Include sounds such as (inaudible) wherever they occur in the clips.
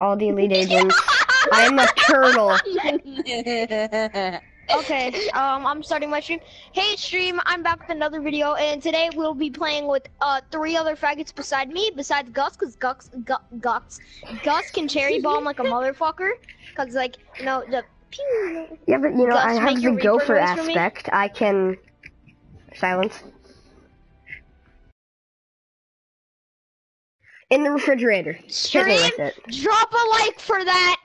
all the elite (laughs) agents. I'm a turtle. (laughs) Okay, um, I'm starting my stream. Hey, stream, I'm back with another video, and today we'll be playing with uh three other faggots beside me, besides Gus, cause Gus, Gus, Gus, Gus can cherry bomb like a (laughs) motherfucker, cause like you know the. pew- Yeah, but you know, Gus, I have the gopher noise for me. aspect. I can silence. In the refrigerator. Hit me Stream, with it. drop a like for that.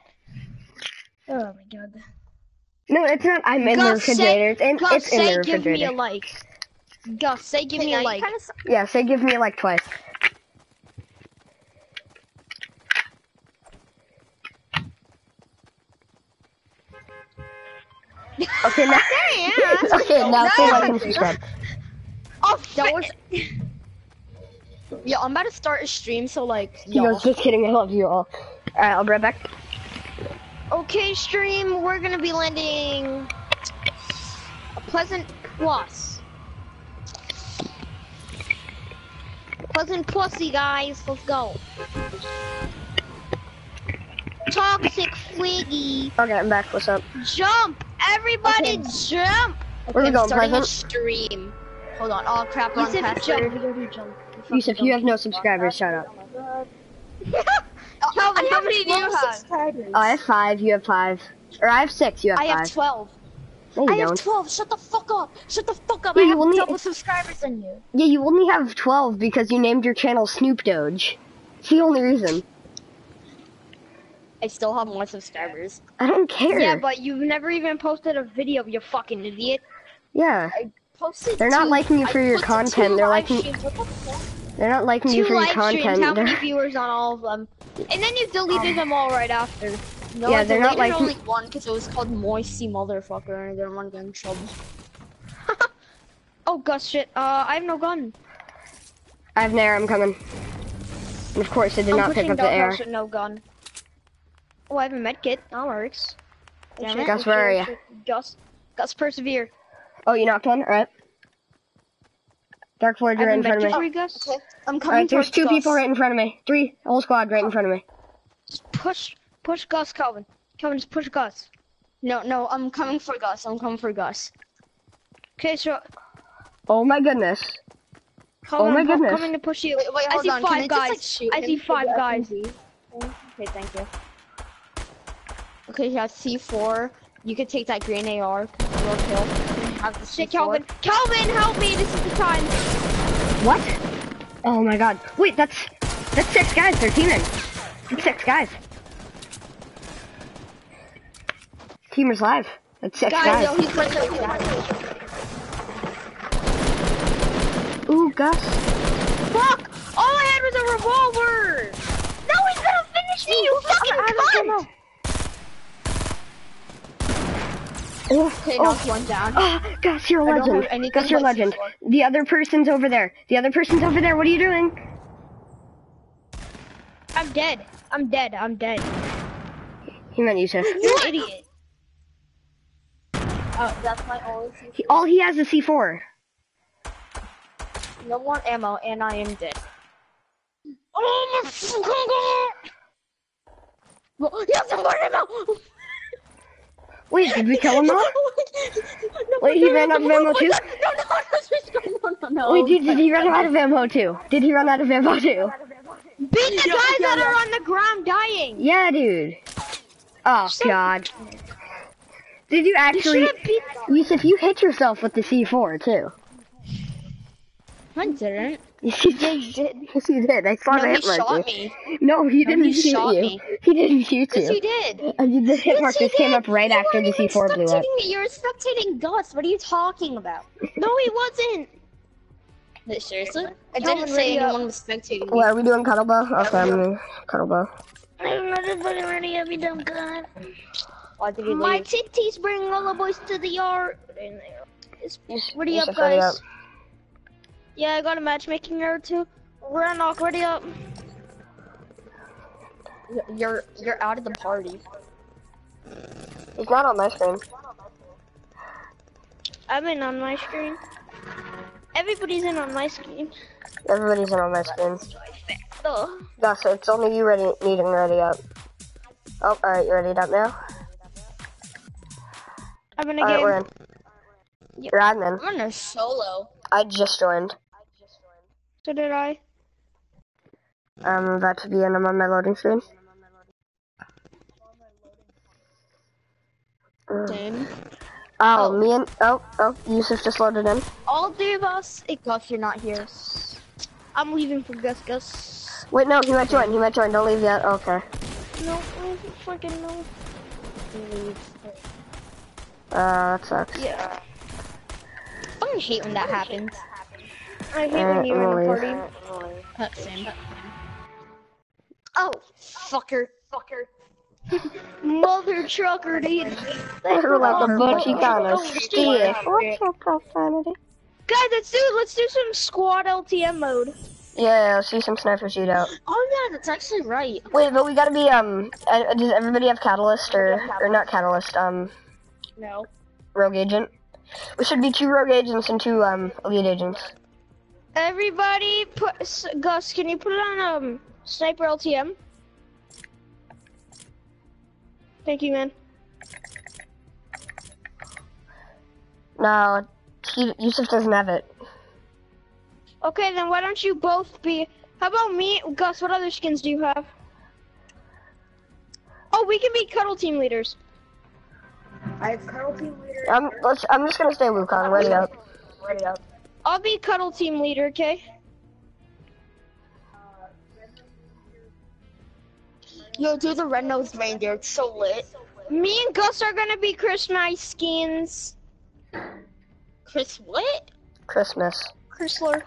Oh my god. No, it's not. I'm in the Gus, say- refrigerator. It's in, Gus, it's in say the give me a like. Gus, say give me a like. kinda Yeah, say give me a like twice. Okay, (laughs) now. (laughs) Okay, now say No. like and subscribe. Oh, That was. (laughs) Yo, I'm about to start a stream, so like, He yo. goes, just kidding. I love you all. Alright, I'll be right back. Okay, stream, we're gonna be landing a Pleasant Plus. Pleasant Pussy, guys. Let's go. Toxic Fwiggy. Okay, I'm back. What's up? Jump! Everybody Okay. jump! Where we I'm going, starting Pleasant? a stream. Hold on. Oh crap! Wrong Yusuf, password. jump. Everybody. Yusuf, you have no subscribers. Shut up. Calvin, (laughs) how many do you have? subscribers. Oh, I have five. You have five. Or I have six. You have I have twelve. no, I have don't. twelve. Shut the fuck up. Shut the fuck up. Yeah, I you have only- double subscribers than you. Yeah, you only have twelve because you named your channel Snoop Doge. It's the only reason. I still have more subscribers. I don't care. Yeah, but you've never even posted a video, you fucking idiot. Yeah, I Posted They're not two- liking you I for your content, they're live liking- streams. What the fuck? they're not liking you Two for your live streams, how (laughs) many viewers on all of them? And then you deleted them all right after. No, Yeah, I they're not deleted liking- only one because it was called Moisty Motherfucker, and I didn't want to get in trouble. Oh, Gus, shit. Uh, I have no gun. I have an air. I'm coming. And of course, I did I'm not pick up the air. with no gun. Oh, I have a med kit. That works. Damn shit, it. Gus, where are shit. Gus. Gus, persevere. Oh, you knocked one. All right. Dark Void, I you're right in front med of kit me. for you, Gus. Okay, I'm coming right, there's two Gus. people right in front of me. Three, whole squad right in front of me. Push, push Gus, Calvin. Calvin, just push Gus. No, no, I'm coming for Gus. I'm coming for Gus. Okay, so Oh my goodness. Calvin, oh my I'm pu- goodness. coming to push you. Wait, wait, I see on. Can five I just, like, guys. I see five guys. Okay, thank you. Okay, he has C4. You could take that green AR. Your kill. Have the Shit, C4. Calvin. Calvin, help me. This is the time. What? Oh my god. Wait, that's that's six guys. They're teaming. That's six guys. Teamers live. That's six Guys, guys. yo, he's right there. Yeah. Ooh, Gus. Fuck! All I had was a revolver! No, he's gonna finish me, you fucking cunt! Oh, Okay, oh, knocked one down. oh, Gus, you're a I don't legend. Gus, you're a legend. C4. The other person's over there. The other person's over there. What are you doing? I'm dead. I'm dead. I'm dead. He meant Yusuf. You're an idiot. Oh, that's my only C4. He, all he has is C4. No more ammo, and I am dead. Oh my fucking god! Well, he has some more ammo! Wait, did we kill him all? (laughs) no, Wait, he ran out of ammo too? No, no, no, no, no, no. Wait, did, did he run out of ammo too? Did he run out of ammo too? Beat the Yo, guys yo, that yo. are on the ground dying! Yeah, dude. Oh god. Did you You actually? should have beat Yusuf, you hit yourself with the C4 too. I didn't. (laughs) Yes, you did. Yes, you did. I saw No, the he hit mark. shot you. me. No, he No, didn't he shoot shot you. me. He didn't shoot Yes, he did. Uh, the hit mark Yes, he just came up right You after the weren't even C4 blew up. spectating me. You were spectating Gus. What are you talking about? No, he wasn't. Wait, seriously? I didn't say ready up. anyone was spectating me. What are we doing, cuddle bow? Okay, I'm gonna. I'm not fucking ready. I'll be dumb god. Why did he My leave? titties bring all the boys to the yard. What are you up, guys. Up. Yeah, I got a matchmaking error too. We're Rannoch, ready up. You're you're out of the party. It's not on my screen. I'm in on my screen. Everybody's in on my screen. Everybody's in on my screen. Oh. Gus, it's only you ready, needing ready up. Oh, alright, you ready up now? I'm in a Alright, game. we're in. You're admin. I'm in a solo. I just joined. So did I. I'm about to be in. On my loading screen. Same. Oh, Oh. me and oh oh Yusuf just loaded in. All three of us. Hey, Gus, you're not here. I'm leaving for Gus Gus. Wait, no, he might join. He might join. Don't leave yet. Okay. No, fucking no. Uh, that sucks. Yeah. I hate when that happens. I hate Uh, when you're in a Emily. party. Uh, same. Oh, fucker, fucker. (laughs) Mother trucker, dude. You're like a butchy kind of Oh, stiff. What's your profanity? Guys, let's do let's do some squad LTM mode. Yeah, see some sniper shootout. Oh yeah, that's actually right. Wait, but we gotta be um. uh, Does everybody have catalyst or or not catalyst? Um, No. rogue agent. We should be two rogue agents and two um elite agents. Everybody, put Gus. Can you put it on um sniper LTM? Thank you, man. No, he, Yusuf doesn't have it. Okay, then why don't you both be? How about me, Gus? What other skins do you have? Oh, we can be cuddle team leaders. I have cuddle team leader. I'm let's. I'm just gonna stay Wukong. Ready up. Ready up. I'll be cuddle team leader, okay? Yo, do the red nosed reindeer. It's so lit. Me and Gus are gonna be Christmas skins. Chris, what? Christmas. Chrysler.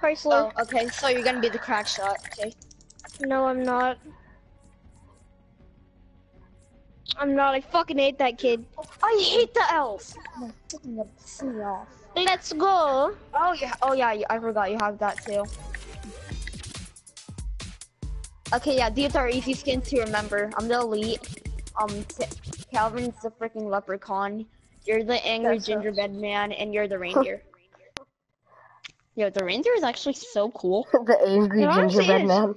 Chrysler. Oh, okay. So you're gonna be the crack shot. Okay. No, I'm not. I'm not. I fucking hate that kid. I hate the elf. Oh, fucking gonna piss me off. Let's go. Oh yeah. Oh yeah. I forgot you have that too. Okay, yeah. These are easy skins to remember. I'm the elite. Um, T- Calvin's the freaking leprechaun. You're the angry That sucks. gingerbread man, and you're the (laughs) reindeer. Yo, the reindeer is actually so cool. (laughs) the angry It honestly gingerbread is. man.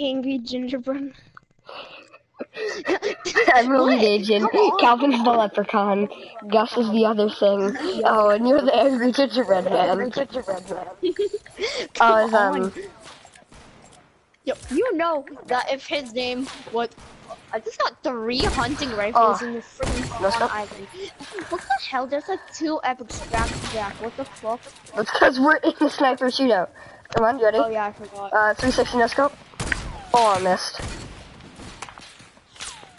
Angry gingerbread. I'm What? agent. Calvin's the leprechaun. Gus is the other thing. Oh, and you're the angry gingerbread man. Gingerbread man. Oh, is um. Yo, you know that if his name was, I just got three hunting rifles Oh. in the freaking No, stop. island. What the hell? There's like two epics back to back. What the fuck? That's because we're in the sniper shootout. Come on, you ready? Oh yeah, I forgot. Uh, 360 no scope. Oh, I missed.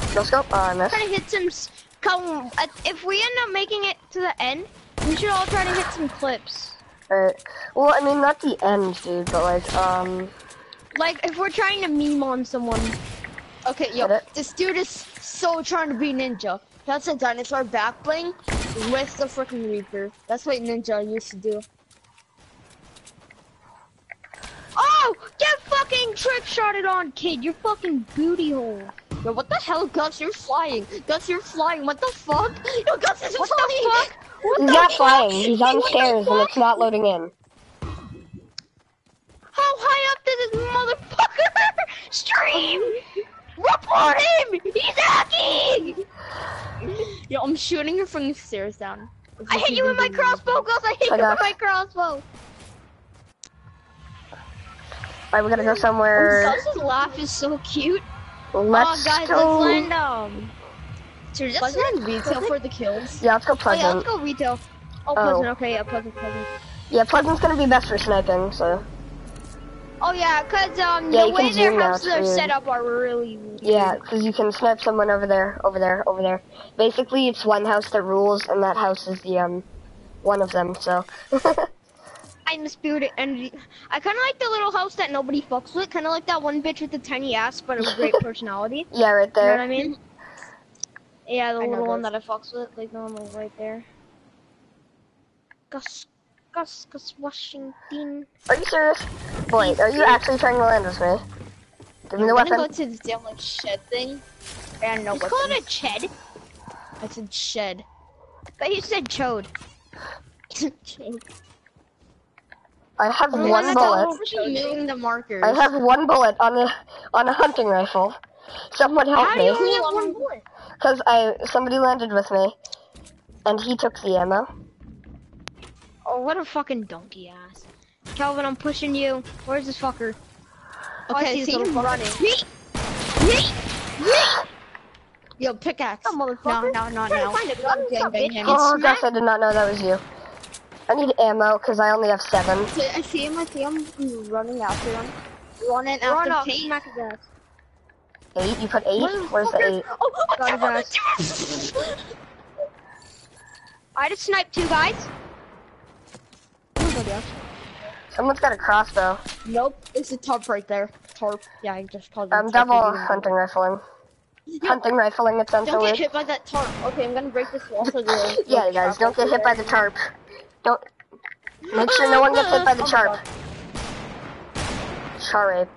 Scope. Oh, I missed. Try to hit some. Come. uh, If we end up making it to the end, we should all try to hit some clips. Alright. Well, I mean, not the end, dude, but like, um. Like if we're trying to meme on someone. Okay, yo, this dude is so trying to be ninja. That's a dinosaur back bling with the freaking reaper. That's what ninja used to do. Oh, get fucking trick shotted on, kid. You're fucking booty hole. Yo, what the hell, Gus? You're flying. Gus, you're flying. What the fuck? Yo, Gus is What flying. the fuck? What He's the not fuck? flying. He's on stairs and it's not loading in. How high up did this motherfucker stream? Report him! He's hacking! Yo, I'm shooting your freaking stairs down. I hit you with my crossbow, Gus. I hit I you with my crossbow. Alright, we're gonna go somewhere. Gus's laugh is so cute. Let's oh, guys, go. let's land um. Should we just Wasn't retail for the kills? Yeah, let's go Oh yeah, let's go retail. Oh, Oh. Pleasant. Okay, yeah, Pleasant, Pleasant. Yeah, Pleasant's gonna be best for sniping, so. Oh yeah, cause um Yeah, the way their zoom houses are set up are really. weird. Yeah, because you can snipe someone over there, over there, over there. Basically, it's one house that rules, and that house is the, um, one of them, so. (laughs) I'm the spirit energy. I kind of like the little house that nobody fucks with. Kind of like that one bitch with the tiny ass, but a great (laughs) personality. yeah, right there. You know what. I mean? Yeah, the I little one that I fucks with, like the one right there. Gus, Gus, Gus Washington. Are you serious? Wait, are you actually trying to land with me? Give me the weapon. I'm gonna go to this damn like shed thing. And no He's weapons. it Ched, I said shed. but you said chode. (laughs) Chode. I have Oh, one bullet. all. Moving the markers. I have one bullet on a on a hunting rifle. Someone help How do you only have one bullet? Cause I somebody landed with me, and he took the ammo. Oh, what a fucking donkey ass. Calvin, I'm pushing you. Where's this fucker? Oh, I Okay, this see him fucker. running. Yeet! Yeet! Yo, pickaxe. No, no, no, Trying no. find a gun, Gang suck, bang bitch. him. Oh smack- gosh, I did not know that was you. I need ammo because I only have seven. I see him, I see him I'm running after him. Running Run after up, Pete. smack his ass. Eight? You put eight? Where Where's the eight? Oh, got his ass. I just sniped two guys. Someone's got a crossbow. Nope, it's a tarp right there. Tarp. Yeah, I just called it. I'm a double I hunting rifling. Yo. Hunting rifling, it sounds so Don't get weird. hit by that tarp. Okay, I'm gonna break this wall so (laughs) the. Yeah, guys, don't get hit by the tarp. Don't. Make sure no one gets hit by the Oh my Char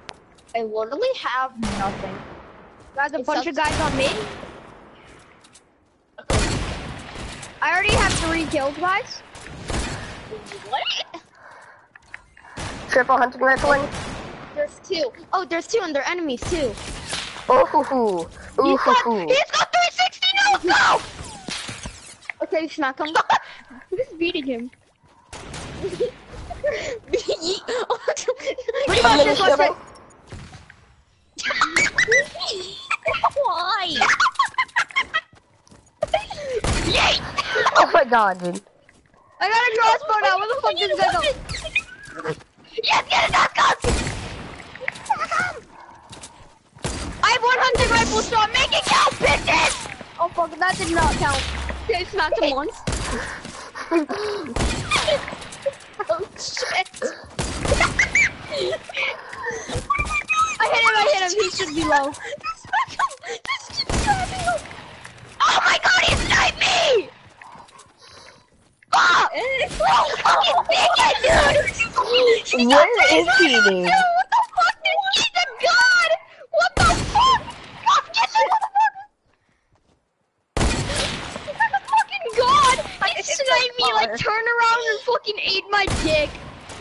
I literally have nothing. Guys, a It's bunch up of guys on me. I already have three kills, guys. What? Triple hunting rifling. There's two. Oh, there's two and they're enemies too. Oh, hoo hoo. Ooh He's hoo got, hoo. he's got 360 no go! Okay, smack him. Who's beating him? I'm gonna shoot. Why? Yay! Oh my god, dude. I got a crossbow now. Where the fuck did this go? Yes, get it, Knockouts! I have one hunting rifle, so I'm making count, bitches! Oh fuck, that did not count. Okay, smack him once. oh shit. I hit him, I hit him. He should be low. Oh my god, he sniped me! Oh, fucking bigot, dude! He's Where is he, dude? Dude, what the fuck? He's a god! What the fuck? God, get this motherfucker! He's god! (laughs) He sniped me, like, turn around and fucking ate my dick.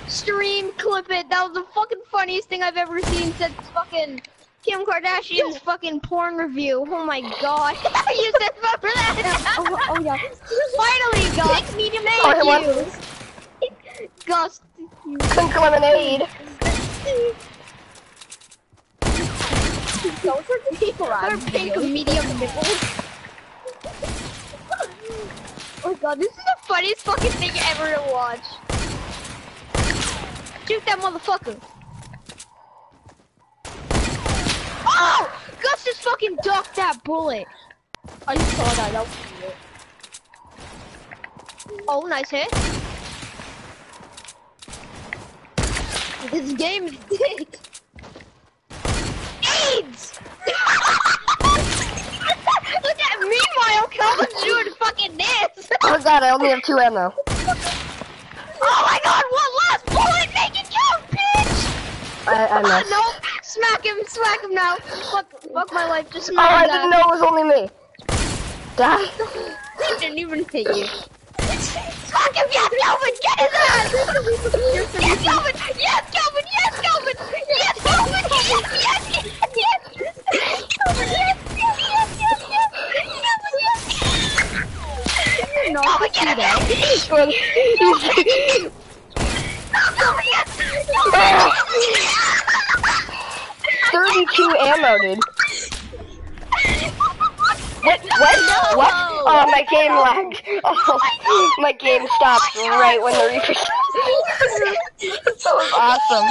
Stream, clip it. That was the fucking funniest thing I've ever seen since fucking Kim Kardashian's fucking porn review. Oh my god. (laughs) (laughs) you said fuck for that. Oh, oh, oh yeah. Finally, Gus. Medium Oh, I want you. Gus. pink lemonade. Those are the people Or pink medium nipples. Oh my god, this is the funniest fucking thing ever to watch. Shoot that motherfucker. Oh! Gus just fucking ducked that bullet. I saw that. That was weird. Oh, nice hit. This game is (laughs) dick. Calvin's doing fucking this. (laughs) Oh god, I only have two ammo. oh my god, one last bullet, make it count, bitch! I, I Uh, (laughs) missed. no, smack him, smack him now. Fuck, fuck my life, just smack Oh, I didn't know it was only me. Die. (laughs) He didn't even hit you. Smack him, yes, Calvin, get his ass! yes, Calvin, yes, Calvin, yes, Calvin, yes, Calvin, yes, yes, yes, yes, Calvin, yes, yes. No, Calvin, get his ass! Well, Calvin, yes! Thirty-two ammo, dude. What? What? What? Oh, my game lagged. (laughs) Oh, my game stopped right when the Reaper. that was awesome.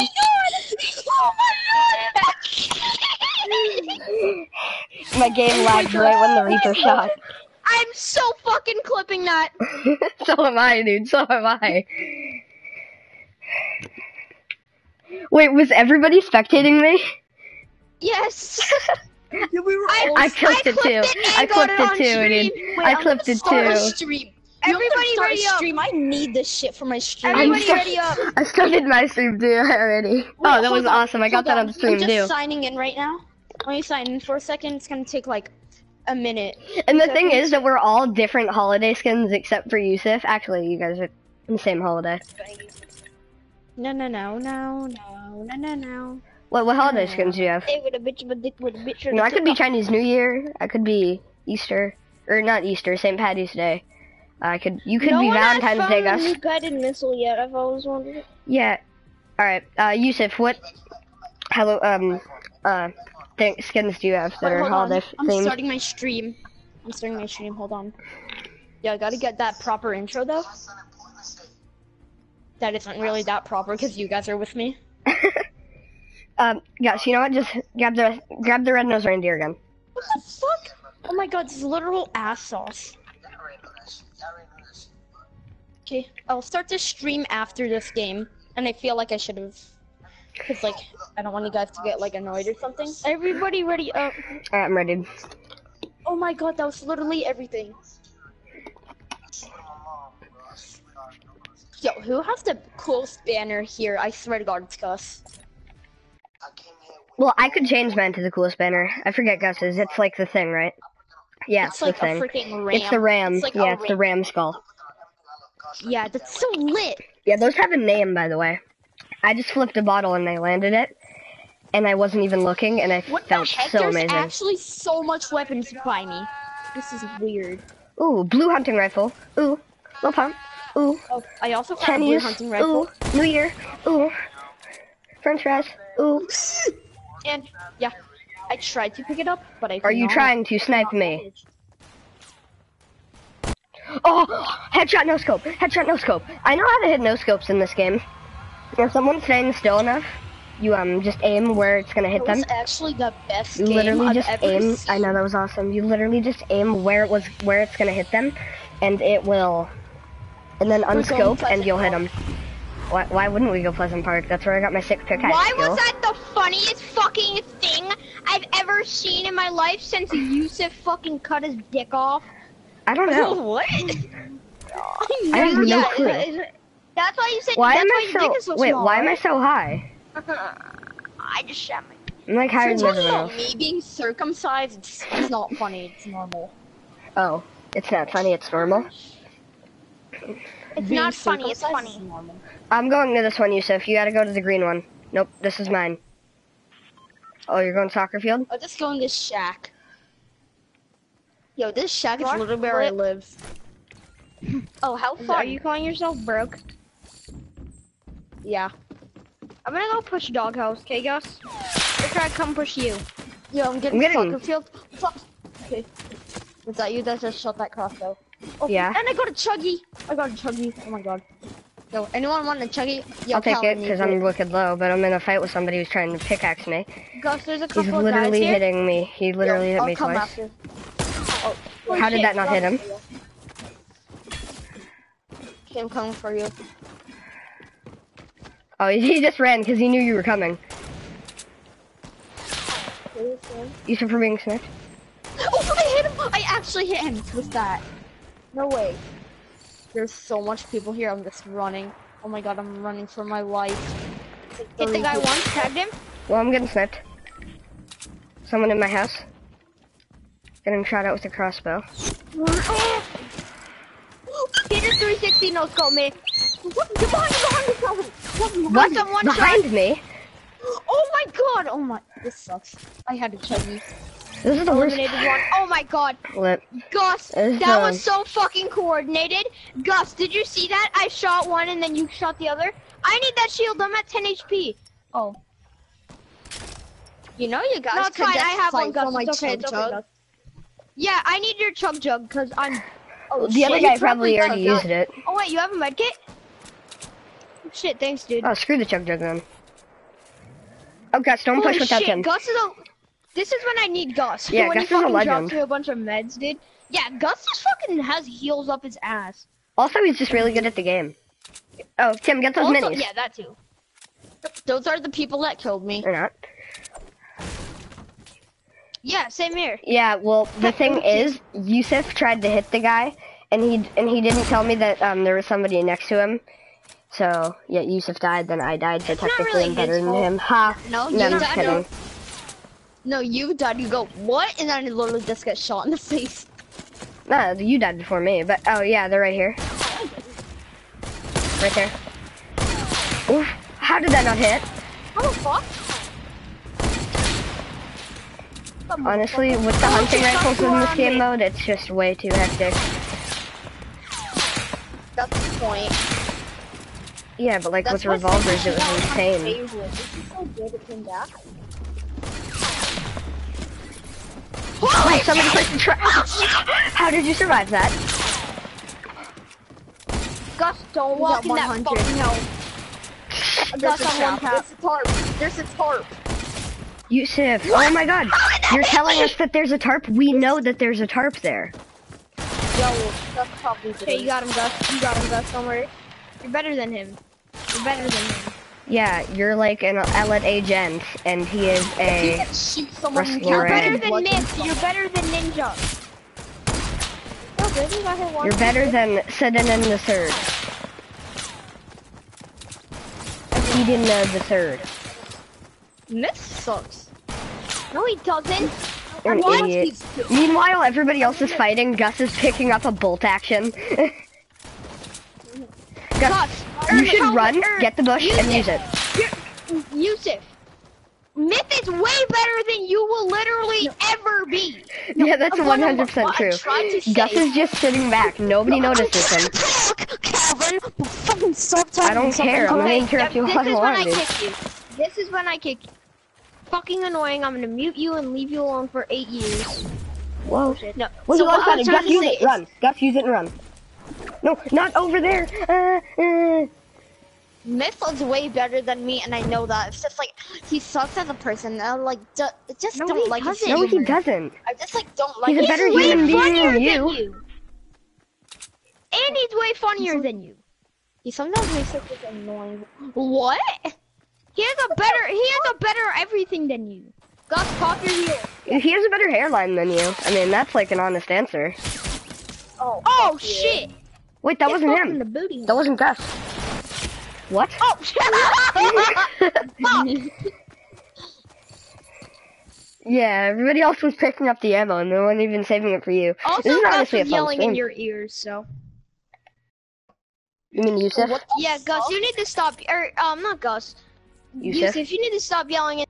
My game lagged right when the Reaper shot. I'm so fucking clipping that. (laughs) so am I, dude. So am I. Wait, was everybody spectating me? Yes. (laughs) Yeah, we were I- all I clipped it too. I clipped it it too, dude. Wait, I clipped gonna it start a too. stream. Everybody ready a up. stream. I need this shit for my stream. I'm Everybody so- ready up. I started my stream too already. Oh, that was on, awesome. I got hold that on the stream I'm just too. signing in right now. Let me sign in for a second. It's gonna take like a minute. And the thing is that we're all different holiday skins except for Yusuf. Actually, you guys are in the same holiday. No, no, no, no, no, no, no, no. What what holiday skins do you have? Hey, with a bitch, with a dick, with a bitch. No, I could be Chinese New Year. I could be Easter, or not Easter, St. Patty's Day. I could. You could no be one has Valentine's found Day, a Gus. new guided missile yet. I've always wondered. Yeah. All right. Uh, Yusuf, what? Hello. Um. Uh. Th- skins do you have that are holiday I'm themed? starting my stream. I'm starting my stream. Hold on. Yeah, I gotta get that proper intro though. That isn't really that proper because you guys are with me. (laughs) um. Gus, you know what? Just grab the grab the red nose reindeer again. What the fuck? Oh my god, this is literal ass sauce. Okay, I'll start to stream after this game, and I feel like I should have, cause like I don't want you guys to get like annoyed or something. Everybody ready uh, up? All right, I'm ready. Oh my god, that was literally everything. Yo, who has the coolest banner here? I swear to God, it's Gus. Well, I could change mine to the coolest banner. I forget Gus's. It's like the thing, right? Yeah, it's, it's like the a thing. freaking ram. It's the ram. It's like yeah, a it's the ram skull. Yeah, that's so lit. Yeah, those have a name, by the way. I just flipped a bottle and I landed it, and I wasn't even looking, and I What felt the heck? so There's amazing. actually so much weapons by me. This is weird. Ooh, blue hunting rifle. Ooh, low pump. Ooh, Oh, I also found a blue hunting rifle. Ooh, New Year. Ooh, French fries. Ooh. And yeah, I tried to pick it up, but I. Are you trying to snipe me? Oh, headshot no scope. Headshot no scope. I know how to hit no scopes in this game. If someone's staying still enough, you um just aim where it's gonna hit was them. actually the best You literally just ever aim. seen. I know that was awesome. You literally just aim where it was, where it's gonna hit them, and it will, and then unscope, and you'll hit them. Why, why wouldn't we go Pleasant Park? That's where I got my sick pickaxe Why skill. was that the funniest fucking thing I've ever seen in my life since Yusuf fucking cut his dick off? I don't (laughs) know. what? I have no yeah, clue. is it- that's why you said. Why that's am why I your so? so wait, small, why am I so high? (laughs) I just shot my. I'm like higher Since than talking everyone about else. me being circumcised, it's, it's not funny. It's normal. Oh, it's not funny. It's normal. It's Being not funny. It's funny. normal. I'm going to this one, Yusuf. You gotta go to the green one. Nope, this is mine. Oh, you're going soccer field? I'll just go in this shack. Yo, this shack is literally where I What? live. Oh, how Is- far? are Are you calling yourself broke? Yeah. I'm gonna go push doghouse. Okay, Gus? Or try to come push you. Yo, I'm getting, I'm getting- soccer field. Fuck. Okay. Was that you that just shot that crossbow? Oh, Yeah. And I got a chuggy. I got a chuggy. Oh my god. Yo, anyone want a chuggy? Yo, I'll take Calvin it because I'm wicked low, but I'm in a fight with somebody who's trying to pickaxe me. Gus, there's a He's couple of guys literally here. hitting me. He literally Yo, hit I'll me come twice. after. Oh, oh How did that not hit him? Okay, I'm coming for you. Oh, (laughs) he just ran because he knew you were coming. Yusuf for being snitch. (gasps) Oh, I hit him! I actually hit him with that. No way. There's so much people here. I'm just running. Oh my god, I'm running for my life. Hit the guy once, tagged him. Well, I'm getting sniped. Someone in my house. Getting shot at with a crossbow. Hit a 360 no scope me. What? Get behind you, behind you, Calvin. What? What? someone Behind me? Oh my god! Oh my. This sucks. I had to chuggy. This is the worst. One. Oh my god. Lip. Gus, that was so fucking coordinated. Gus, did you see that? I shot one and then you shot the other. I need that shield. I'm at 10 HP. Oh. You know you guys No, it's fine. I have one, Gus. It's okay. It's okay. Gus. Yeah, I need your chug jug because I'm. Oh, The other guy probably already used it. Oh wait, you have a med kit? Shit, thanks, dude. Oh, screw the chug jug then. Oh, Gus, don't Holy push without shit, him. Gus is a. This is when I need Gus. Yeah, when Gus he is a legend. drops me a bunch of meds, dude. Yeah, Gus just fucking has heals up his ass. Also, he's just really good at the game. Oh, Tim, get those Also, minis. yeah, that too. Those are the people that killed me. Or not. Yeah, same here. Yeah, well, the (laughs) thing is, Yusuf tried to hit the guy, and he and he didn't tell me that um there was somebody next to him. So yeah, Yusuf died, then I died. So It's technically, really I'm better than him. Ha! No, No, you died. kidding. No, you died. You go what? And then it literally just get shot in the (laughs) face. No, you died before me. But oh yeah, they're right here. Right there. Oof! How did that not hit? How the fuck? Honestly, with the hunting rifles in this game mode, it's just way too hectic. That's the point. Yeah, but like That's with why revolvers, it was Sonic is my insane. favorite. This is so good it came back. Wait, somebody pushed the trap. How did you survive that? Gus, don't walk got in that 100. fucking hell. There's Gus a on one trap. tap. There's a tarp. There's a tarp. Yusuf, oh my god, you're telling us that there's a tarp? We know that there's a tarp there. Yo, that's probably Okay, you got him, Gus. You got him, Gus. Don't worry. You're better than him. You're better than him. Yeah, you're like an Elite agent, and he is You a... can shoot someone Wrestler, you You're better than Myth. You're better than Ninja. Oh, good, you got hit once. You're better than Sedanen the Third. He didn't know the third. Myth sucks. No, he doesn't. You're an What? idiot. Meanwhile, everybody else is fighting. Gus is picking up a bolt action. (laughs) Gus, Gus, you should run, get the bush, and use Yusuf. it. You're- Yusuf. Myth is way better than you will literally ever be. (laughs) Yeah, that's 100% what I true. to Gus say- is just sitting back. Nobody notices him. Calvin, fucking stop I don't care. I'm gonna Okay, interrupt you this all I is when I kick you. This is when I kick you. Fucking annoying. I'm gonna mute you and leave you alone for eight years. Whoa. No. Wait, so I was Gus, use it. Run. Gus, use it and run. No, not over there. Uh, uh. Myth is way better than me, and I know that. It's just like he sucks as a person. I like ju- I just No, don't like his doesn't. No, he doesn't. I just like don't like. He's a better humor. human being funnier than than you. And he's way funnier than you. He sometimes makes it annoying. What? He has a better. He has a better everything than you. Gus, pop your heel. He has a better hairline than you. I mean, that's like an honest answer. Oh, Oh fuck you. shit! Wait, that Get wasn't him. The booty. That wasn't Gus. What? Oh shit! (laughs) yeah, everybody else was picking up the ammo and they weren't even saving it for you. also, this is Gus was fun yelling in your ears, so. You mean Yusuf? What Yeah, Gus, you need to stop. Or um, not Gus. Yusuf? Yusuf, you need to stop yelling. At,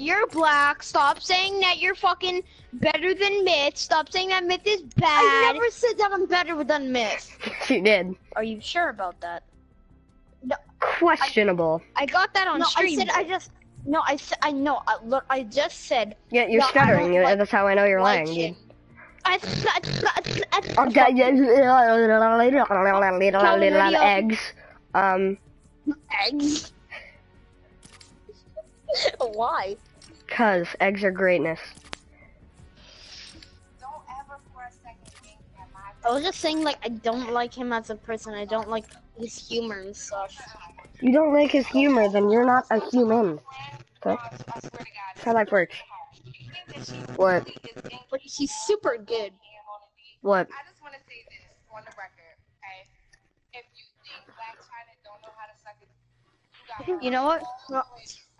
you're black. Stop saying that you're fucking better than Myth. Stop saying that Myth is bad. I never said that I'm better than Myth. you did. Are you sure about that? No. Questionable. I got that on no, I said I just. No, I said I know. I, look, I just said. Yeah, you're No, I stuttering. don't like- That's how I know you're like lying, him. dude. I, Okay, video. eggs. Um, Eggs. (laughs) Why? cause eggs are greatness. I was just saying, like, I don't like him as a person. I don't like his humor and stuff. You don't like his humor, then you're not a human. Okay? That's how life works. What? But he's super good. What? I just want to say this on the record, okay? If you think Blac Chyna don't know how to suck it, you got You know what? No,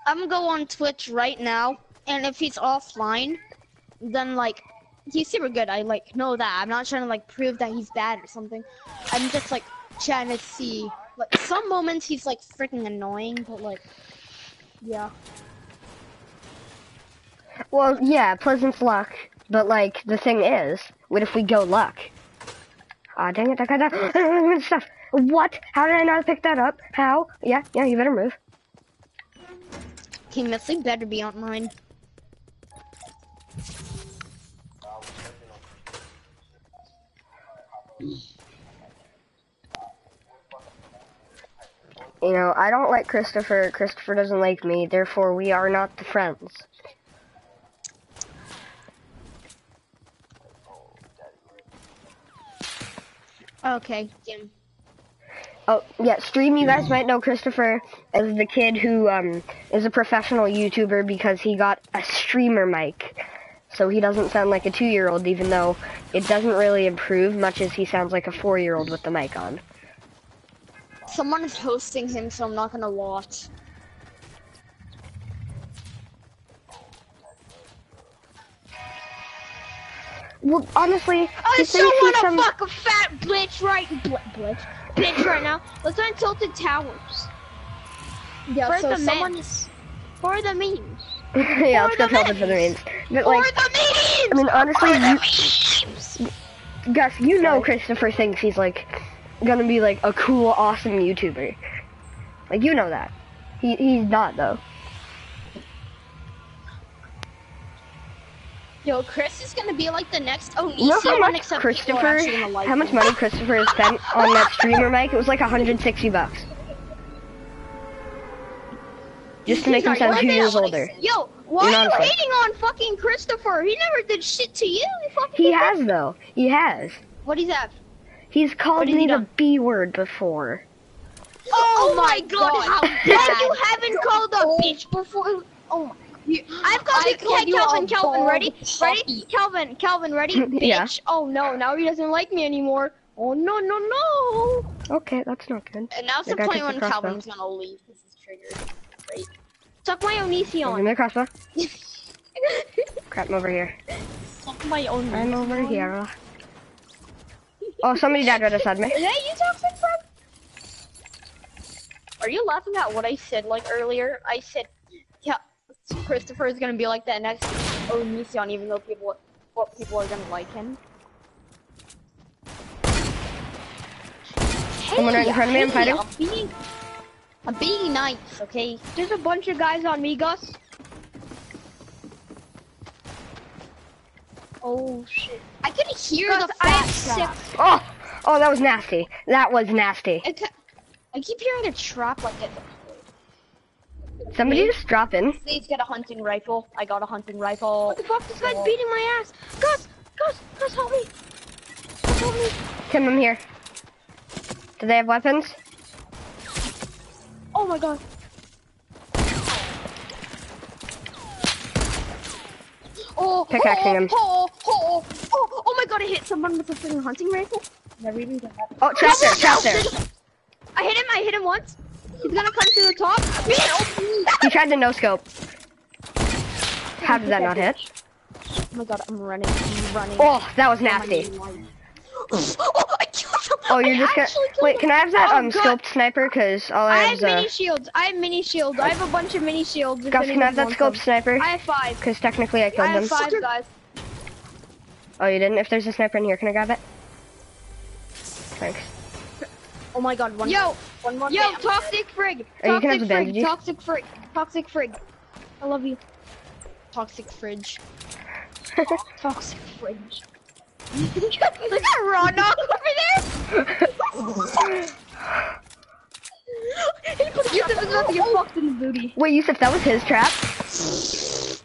I'm gonna go on Twitch right now, and if he's offline, then like he's super good. I like know that. I'm not trying to like prove that he's bad or something. I'm just like trying to see. Like some moments he's like freaking annoying, but like yeah. Well, yeah, Pleasant's luck. But, like, the thing is, what if we go luck? Ah, dang it, I got that (laughs) stuff. What? How did I not pick that up? How? Yeah, yeah, you better move. Missy better be online. You know, I don't like Christopher. Christopher doesn't like me. Therefore, we are not the friends. Okay, Jim. Oh, yeah, stream, you guys might know Christopher as the kid who um, is a professional YouTuber because he got a streamer mic. So he doesn't sound like a two-year-old, even though it doesn't really improve much as he sounds like a four-year-old with the mic on. Someone is hosting him, so I'm not gonna watch. Well, honestly, I the so thing want is to fuck a fat bitch right, bl- blitz, bitch right now. Let's run tilted towers Yeah, for so the someone memes. For the memes. (laughs) yeah, let's For go the tell the memes. But For like, the memes! I mean, honestly, For you, memes! Gus, you know Christopher thinks he's like gonna be like a cool, awesome YouTuber. Like you know that. He he's not though. Yo, Chris is gonna be like the next Onision, You know how much except people are Christopher, like how much money Christopher has spent (laughs) on that streamer mic? It was like 160 bucks. Just to make him sound What two years older. Yo, why You're you not hating on fucking Christopher? He never did shit to you. you fucking He has though. He has. What is that? He's called has he me the done? B word before. Oh, oh my god, God. how bad you haven't called a bitch before. Oh my You- I've got I it. called Hey, you Calvin, Calvin, ready? bald Ready? puppy. Calvin, Calvin, ready? (laughs) Bitch. Yeah. Oh no, now he doesn't like me anymore. Oh no, no, no. Okay, that's not good. And now's I the point when the crossbow. Calvin's gonna leave. This is triggered. Great. Suck my Give me Onision. the crossbow. (laughs) Crap, I'm over here. Suck my own. I'm over here. Oh, somebody died right beside me. (laughs) Is that you, Toxic Frog? Are you laughing at what I said like earlier? I said, yeah, Christopher is gonna be like that next Onision, oh, even though people, what people are gonna like him. Someone right in front of me, I'm hey, fighting. I'm being, I'm being nice, okay? There's a bunch of guys on me, Gus. Oh shit! I could hear Gus, the fat. Oh, oh, that was nasty. That was nasty. I, I keep hearing a trap like that. Somebody just drop in. Please get a hunting rifle. I got a hunting rifle. What the fuck? This guy's beating my ass. Gus, Gus, Gus, help me. Gus, help me. Tim, I'm here. Do they have weapons? Oh my god. Oh, Pickaxing oh, him. Oh, oh, oh, oh, oh my god, I hit someone with a freaking hunting rifle. Never even done that. Oh, trap there, trap there. I hit him. I hit him once. He's gonna come to the top. He tried to no scope. How did that not hit? Oh my god, I'm running. I'm running. Oh, that was nasty. (gasps) oh, I killed him. Oh, you're I just gonna wait. him. Can I have that Oh, um God. scoped sniper? Cause all I I have is. I have uh, mini shields. I have mini shields. I have a bunch of mini shields. Gus. Can I have that scoped them. sniper? I have five. Cause technically I killed I have them. five guys. Oh, you didn't. If there's a sniper in here, can I grab it? Thanks. Oh my god, one Yo, more. One more. yo, bam. toxic frig. You can have Toxic the frig. bandages. Toxic frig. Toxic frig. I love you. Toxic fridge. (laughs) Toxic fridge. Look at Ronald over there. Yusuf is about to get fucked in the booty. Wait, Yusuf, that was his trap.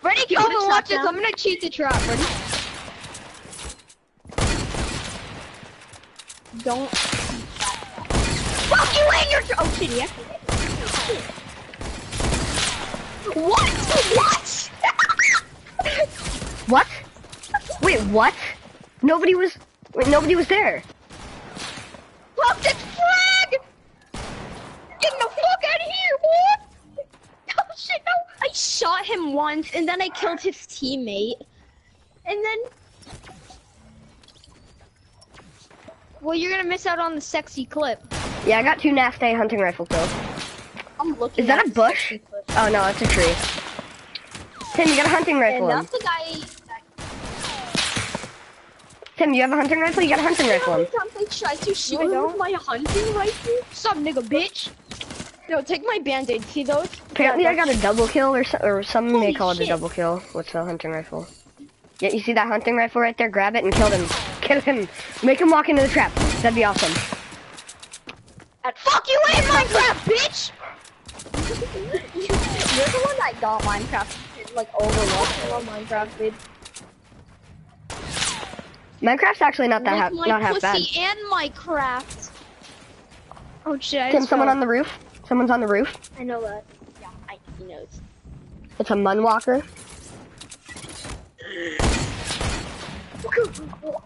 Ready, You wanna Watch this. I'm gonna cheat the trap. Ready? Don't. Fuck you and your. Oh shit. What? What? (laughs) What? Wait, what? Nobody was. Wait, nobody was there. Toxic flag! Get the fuck out of here! What? Oh shit, no! I shot him once, and then I killed his teammate. And then. Well, you're gonna miss out on the sexy clip. Yeah, I got two nasty hunting rifle kills. I'm looking. Is that a bush? Oh no, it's a tree. Tim, you got a hunting rifle. And that's the guy. Tim, you have a hunting rifle. You got a hunting rifle. him. Something tried to shoot I him with my hunting rifle. Sup, nigga, bitch? No, take my band-aid. See those? Apparently, Yeah, I got a double kill, or so, or some may call it a double kill with the hunting rifle. Yeah, you see that hunting rifle right there? Grab it and kill him. Kill him. Make him walk into the trap. That'd be awesome. At fuck you in Minecraft, bitch! (laughs) You're the one that got Minecraft, like overlooked on Minecraft, dude. Minecraft's actually not that Lick ha- my not half bad. pussy and Minecraft. Oh shit, I Tim, someone on the roof. Someone's on the roof. I know that. Yeah, I, he knows. It's a munwalker. (laughs)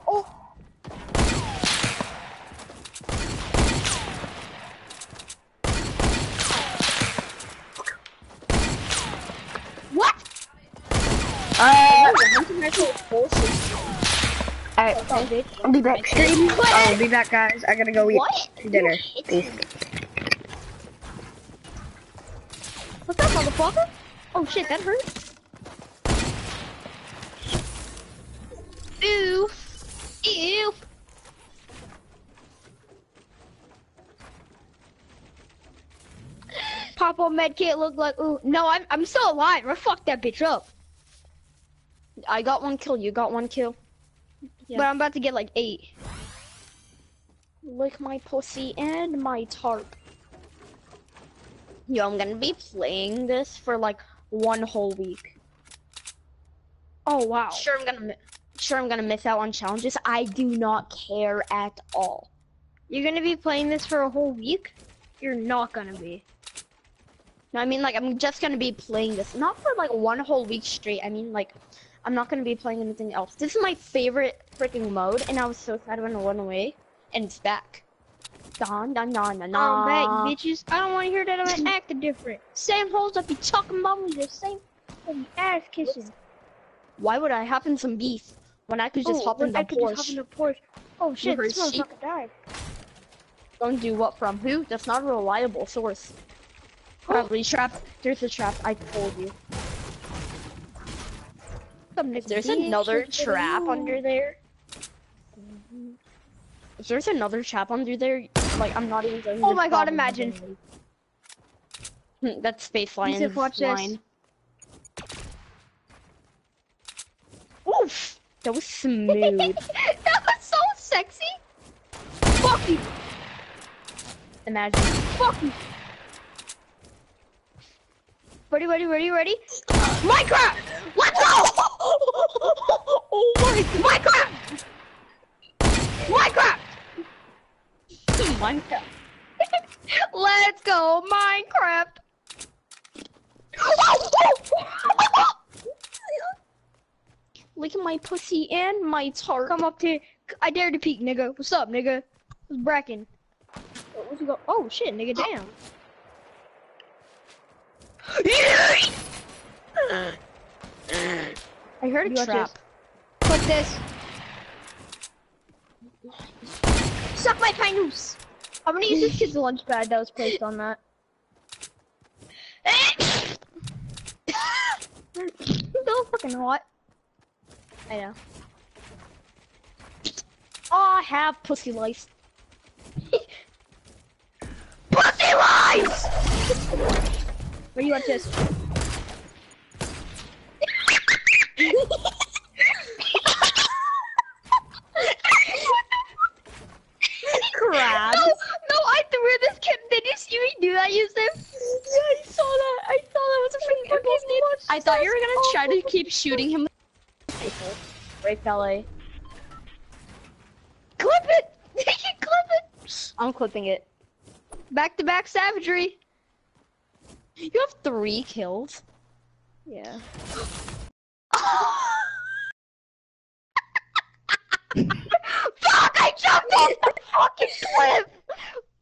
Oh, Alright, I'll be back stream. I'll be back, guys. I gotta go eat what? dinner. Peace. What's up, motherfucker? Oh shit, that hurt. Ew. Ew. Pop on medkit look like ooh. No, I'm I'm still alive. I fucked that bitch up. I got one kill. You got one kill. Yeah. But I'm about to get like eight. Lick my pussy and my tarp. Yo, I'm gonna be playing this for like one whole week. Oh wow. Sure, I'm gonna. Sure, I'm gonna miss out on challenges. I do not care at all. You're gonna be playing this for a whole week? You're not gonna be. No, I mean like I'm just gonna be playing this, not for like one whole week straight. I mean like I'm not gonna be playing anything else. This is my favorite freaking mode, and I was so sad when it went away, and it's back. Don don don don I'm back, bitches. I don't want to hear that I'm acting different. Same holes that be talking about me, the same ass kissing. Why would I hop in some beef when I could just oh, hop in oh, I the could just hop in the Porsche. Oh shit, this motherfucker died. Don't do what from who? That's not a reliable source. Probably trap. There's a trap. I told you. Nigga there's another trap you. under there. If there's another trap under there, like I'm not even joking. Oh my God, imagine. (laughs) That's space lion. Yusuf, watch this. line. Oof! That was smooth. (laughs) that was so sexy. Fuck you. Imagine. Fuck you. Ready, ready, ready, ready? Minecraft! Let's go! (laughs) oh my Minecraft! Minecraft! Minecraft. (laughs) Let's go, Minecraft! (laughs) Look at my pussy and my tart. Come up to. I dare to peek, nigga. What's up, nigga? What's Bracken? Where'd you go? Oh shit, nigga, damn. I heard a got trap. Put this. Suck my pinus. I'm gonna use this kid's launch pad that was placed on that. (laughs) so fucking hot. I know. Oh, I have pussy lice. (laughs) Pussy lies! (laughs) Where you want this? Crab. No, no, I threw this kid. Did you see me do that, Yusuf? Yeah, I saw that. I saw that was a freaking. I thought you were gonna try to keep shooting him. Right, ballet. Clip it! (laughs) Clip it! I'm clipping it. Back to back savagery. You have three kills. Yeah. Fuck! I jumped off the fucking cliff!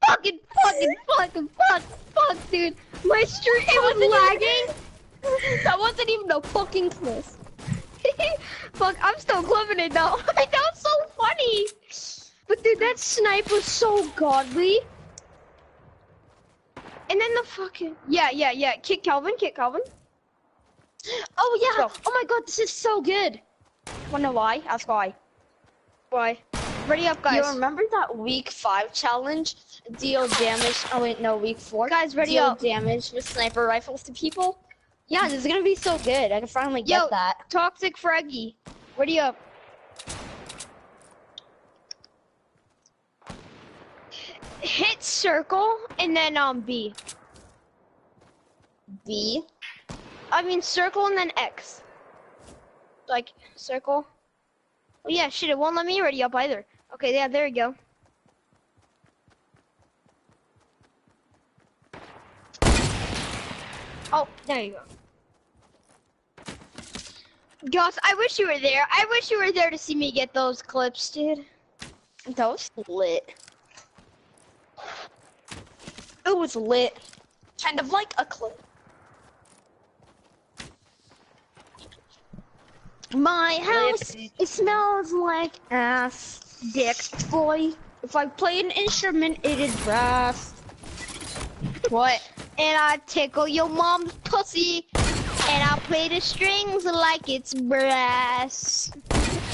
Fucking, fucking, fucking, fuck, fuck, dude. My stream, it was lagging. That wasn't even a fucking cliff. (laughs) Fuck, I'm still clipping it though. that was so funny. But dude, that snipe was so godly. And then the fucking yeah, yeah, yeah. Kick Calvin, kick Calvin. Oh yeah. Oh my god, this is so good. Wanna know why? Ask why. Why? Ready up, guys. You remember that week five challenge? Deal damage. Oh wait, no, week four. Guys, ready up? Deal up. damage with sniper rifles to people. Yeah, this is gonna be so good. I can finally get Yo. that. Toxic Fraggy. Ready up. Hit circle and then um B. B. I mean circle and then X. Like circle. Oh yeah, shit, it won't let me ready up either. Okay, yeah, there you go. Oh, there you go. Gus, I wish you were there. I wish you were there to see me get those clips, dude. Those lit. It was lit. Kind of like a clip. My house, it smells like ass. Dick. Boy, if I play an instrument, it is brass. What? And I tickle your mom's pussy, and I play the strings like it's brass.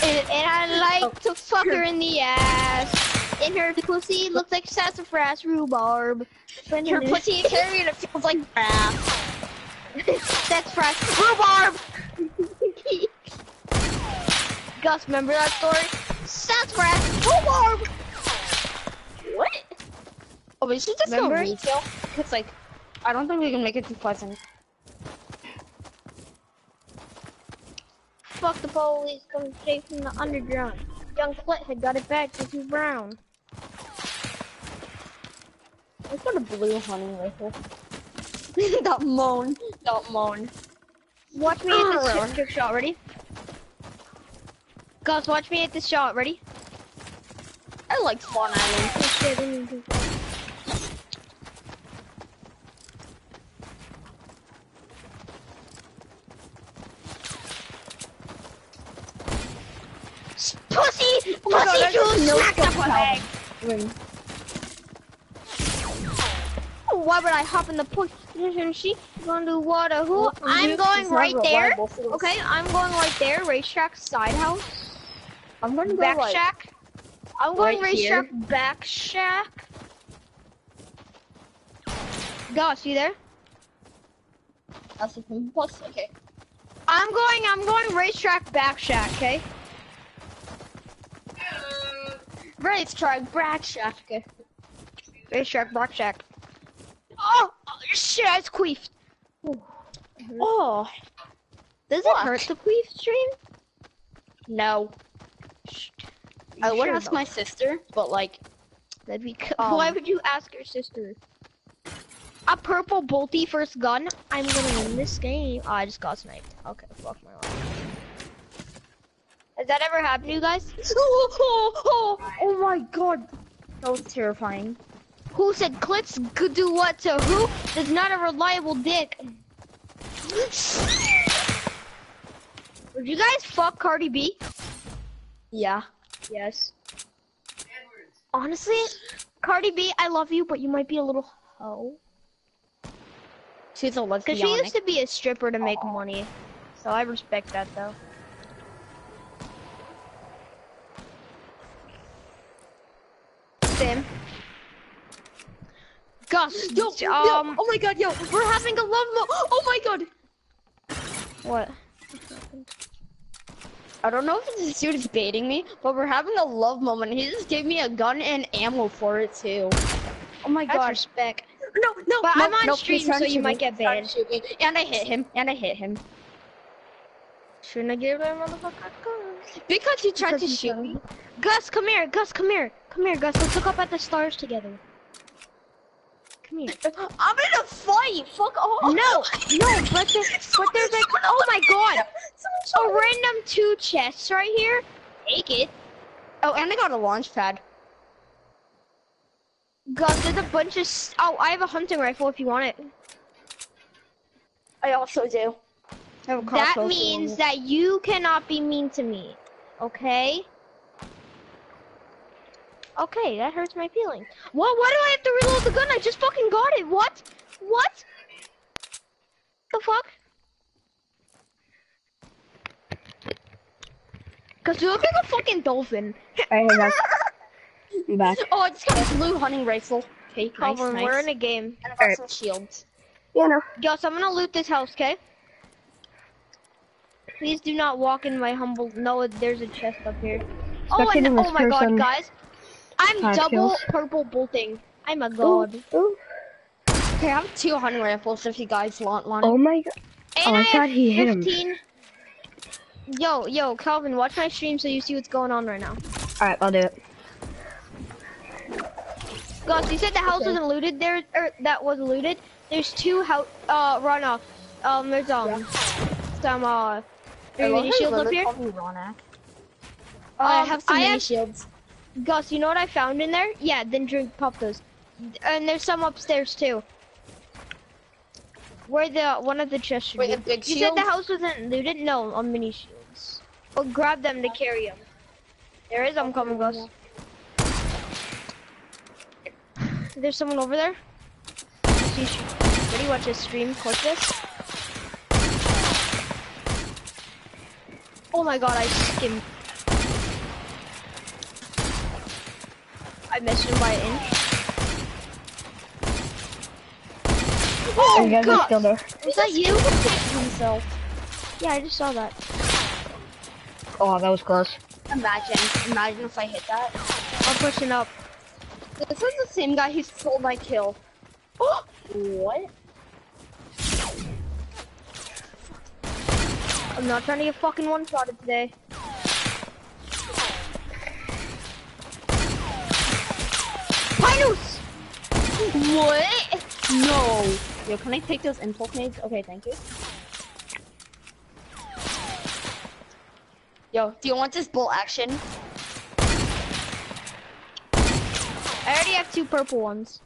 And, and I like to fuck her in the ass. In her pussy looks like sassafras rhubarb. When Her pussy and it feels like grass. (laughs) That's fresh. Rhubarb! (laughs) Gus, remember that story? Sassafras rhubarb! What? Oh, we should just Remember? go retail. It's like, I don't think we can make it too pleasant. Fuck the police, come from the underground. Young Clint had got it back to two brown. Let's got a blue hunting rifle. (laughs) that moan. That moan. Watch me hit this ah. trick, trick shot, ready? Guys, watch me hit this shot, ready? I like Spawn Island. Oh shit, I didn't do that. Pussy! Oh my God, Pussy just juice! know Smack the pussy! Why would I hop in the push? Isn't she going to water? Who? Well, I'm going right there. reliable for this. Okay, I'm going right there. Racetrack side house. I'm gonna go Back like, shack. I'm going right here. racetrack back shack. Gus, you there? That's a plus. Okay. I'm going. I'm going racetrack back shack. Okay. Racetrack, Brad Shack. Okay. Racetrack back shack. Oh, oh shit! I just queefed. Oh Does it hurt to queef stream? no. I would sure ask though? my sister, but like, That'd be. Um, Why would you ask your sister? A purple bolty first gun. I'm gonna win this game. Oh, I just got sniped. Okay, fuck my life. Has that ever happened to you guys? oh, oh, oh, oh my god, that was terrifying. Who said clits could do what to who? That's not a reliable dick. Would you guys fuck Cardi B? Yeah. Yes. Honestly, Cardi B, I love you, but you might be a little hoe. She's a Because she used to be a stripper to make money. So I respect that though. Sam. Gus, Yo, yo, um, oh my god, yo, we're having a love mo- Oh my god. what? I don't know if this dude is baiting me, but we're having a love moment. He just gave me a gun and ammo for it too. Oh my That's god. respect. No, no, But no, I'm on no, stream, so you might get banned. shoot me. And I hit him, and I hit him. Shouldn't I give that motherfucker a gun? Because he tried Because to shoot me. Gus, come here. Gus, come here. Come here, Gus. Let's look up at the stars together. Come here. (gasps) I'm in a fight! Fuck off! No, no, but there's, but there's like, oh my god, a random two chests right here. Take it. Oh, and I got a launch pad. Gus, there's a bunch of. Oh, I have a hunting rifle if you want it. I also do. I have a That crossbow if you means that you cannot be mean to me. Okay? Okay, that hurts my feelings. What? Why do I have to reload the gun? I just fucking got it. What? What? The fuck? Cause you look like a fucking dolphin. Alright, hey guys. I'm back. Oh, I just got a blue hunting rifle. Okay, nice, Calvin, nice. we're in a game. And I got Alright. some shields. Yeah, no. Yo, so I'm gonna loot this house, okay? Please do not walk in my humble. No, there's a chest up here. Oh, and, oh my god, guys! I'm double kills. purple bolting. I'm a god. Ooh. Okay, I have two hunting rifles if you guys want one. Oh my god. And Oh, I I, thought he hit him. 15. Yo, yo, Calvin, watch my stream so you see what's going on right now. Alright, I'll do it. Gus, you said the house wasn't looted. There, or that was looted. There's two house, uh, runoffs. Um, there's um, some uh, I love mini how shields up here. called me Ronak. Oh, I Um, have some I mini have- shields. Gus, you know what I found in there? Yeah, then drink, pop those. And there's some upstairs too. Where the one of the chests should Wait, be. the big You shield? said the house wasn't looted? No, on mini shields. Well, grab them to carry them. There is, I'm coming, Gus. There's someone over there. See, sh- Ready? Watch this stream. Click this. Oh my god, I skimmed. I missed him by an inch. Oh, you guys are still there. Was that you? Himself. Yeah, I just saw that. Oh, that was close. Imagine, imagine if I hit that. I'm pushing up. This is the same guy who stole my kill. (gasps) what? I'm not trying to get fucking one-shotted today. Pinus! What? No. Yo, can I take those impulse nades? Okay, thank you. Yo, do you want this bolt action? I already have two purple ones.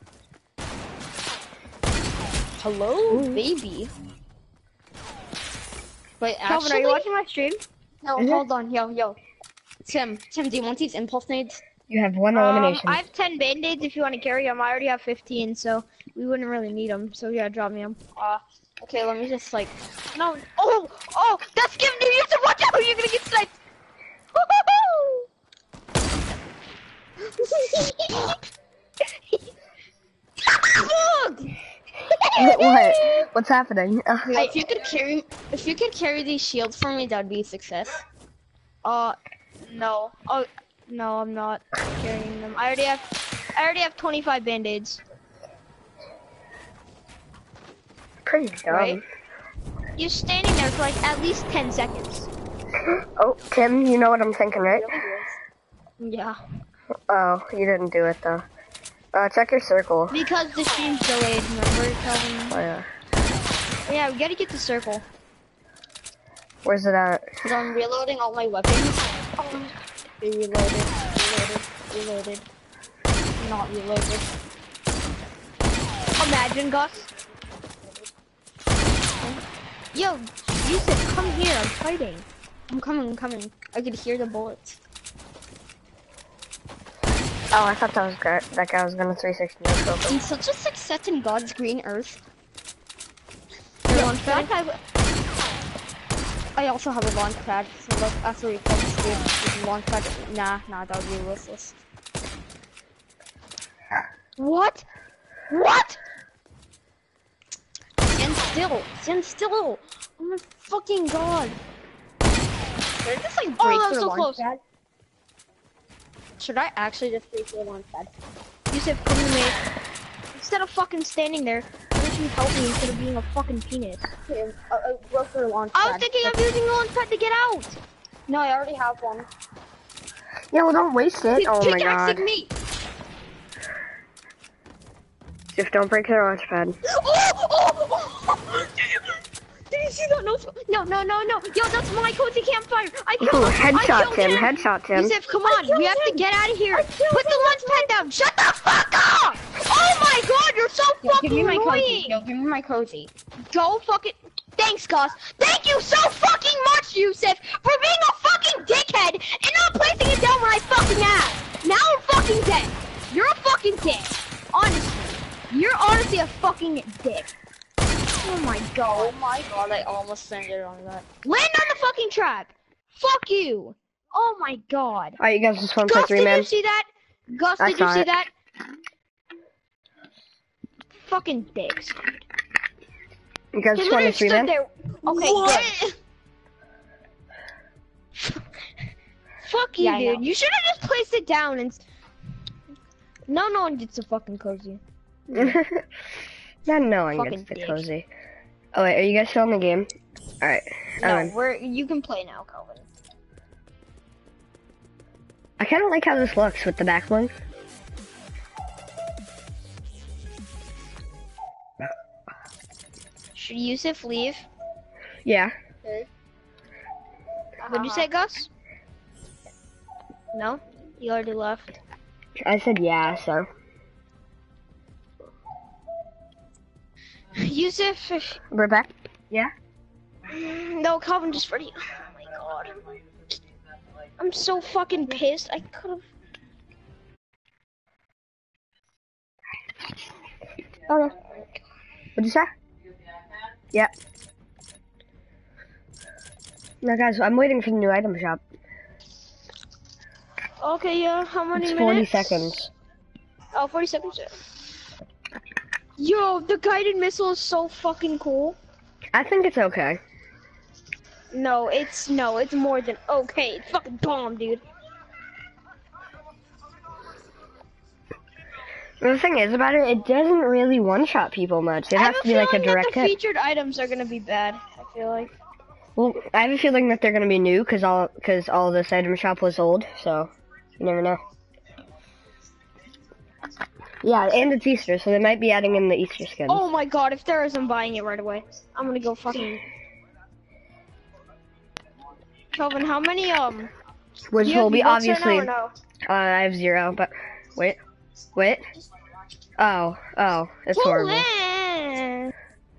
Hello, baby. Wait, Calvin, are you watching my stream? no, Mhm. hold on, yo, yo. Tim, Tim, do you want these impulse nades? You have one Um, elimination. I have 10 band-aids if you want to carry them. I already have 15, so we wouldn't really need them. So yeah, drop me them. Uh, okay, let me just like. No. Oh, oh, that's giving you to watch out. You're gonna get sniped. (laughs) what? What's happening? Uh, (laughs) If you could carry, if you could carry these shields for me, that'd be a success. Uh, no. Oh, no, I'm not carrying them. I already have, I already have 25 band-aids. pretty dumb. Right? You're standing there for like at least 10 seconds. (gasps) Oh, Tim, you know what I'm thinking, right? Yeah. Oh, you didn't do it though. Uh, check your circle. Because the stream's delayed, remember? Oh yeah. Yeah, we gotta get the circle. Where's it at? Cause I'm reloading all my weapons. Oh, they reloaded, reloaded, reloaded, not reloaded. Imagine, Gus. Yo, Yusuf, come here. I'm fighting. I'm coming, I'm coming. I could hear the bullets. Oh, I thought that was great. That guy was gonna 360 no scope. I'm such a success in God's green earth. Your Yo, launch pad? that guy- I also have a launch pad, so look, after we play this game, launch pad, nah, nah, that would be worthless. What? What? Stand still, stand still! Oh my fucking god! Did I just like break Oh, that was so close. pad? Should I actually just break your launch pad? Yusuf, come to me. Instead of fucking standing there, you help me instead of being a fucking penis? Okay, I, I broke your launch I was thinking of using the launch pad to get out. No, I already have one. Yeah, well, don't waste it. He's Oh my god. me. Just don't break their launch pad. Oh, oh, oh, oh. Did you see that? No, no, no, no, no. Yo, that's my cozy campfire. I killed Ooh, him. I headshot killed Tim, him. headshot Tim. Yusuf, come on. We have to get out of here. Put the launch pad down. Shut the fuck up. Oh my god, you're so Yo, fucking give me my cozy. Yo, give me my cozy. Go fucking. Thanks, Gus. Thank you so fucking much, Yusuf, for being a fucking dickhead and not placing it down when I fucking asked. Now I'm fucking dead. You're a fucking dick. Honestly. You're honestly a fucking dick. Oh my god. Oh my god, I almost landed on that. Land on the fucking trap. Fuck you. Oh my god. Alright, you guys just one for Gus, three, did man. you see that? Gus, I did you see it. that? Fucking dicks. You guys He just one to three, stood man. there. Okay, good. (laughs) Fuck you, Yeah, dude. You should have just placed it down and. No, no one gets a fucking cozy. (laughs) Not knowing Fucking gets the dick. cozy. Oh wait, are you guys still in the game? Alright. No, I'm we're you can play now, Calvin. I kinda like how this looks with the back bling. Should Yusuf leave? Yeah. What'd uh-huh. you say, Gus? No, he already left. I said yeah, so. (laughs) Yusuf, if... We're back? Yeah? Mm, no, Calvin just ready. Oh my god. I'm so fucking pissed. I could have. Okay. Oh, What'd you say? Yeah. Now guys, I'm waiting for the new item shop. Okay, yeah. How many It's minutes? 40 seconds. Oh, 40 seconds. Yo, the guided missile is so fucking cool. I think it's okay. No, it's no, it's more than okay. It's fucking bomb, dude. The thing is about it, it doesn't really one-shot people much. It has to be like a direct the hit. featured items are gonna be bad. I feel like. Well, I have a feeling that they're gonna be new because all because all this item shop was old, so you never know. Yeah, and it's Easter, so they might be adding in the Easter skins. Oh my god, if there is, I'm buying it right away. I'm gonna go fucking. Kelvin, how many um? Which do you have will be V-Bucks right now obviously. no? Uh, I have zero, but wait, wait. Oh, oh, it's horrible.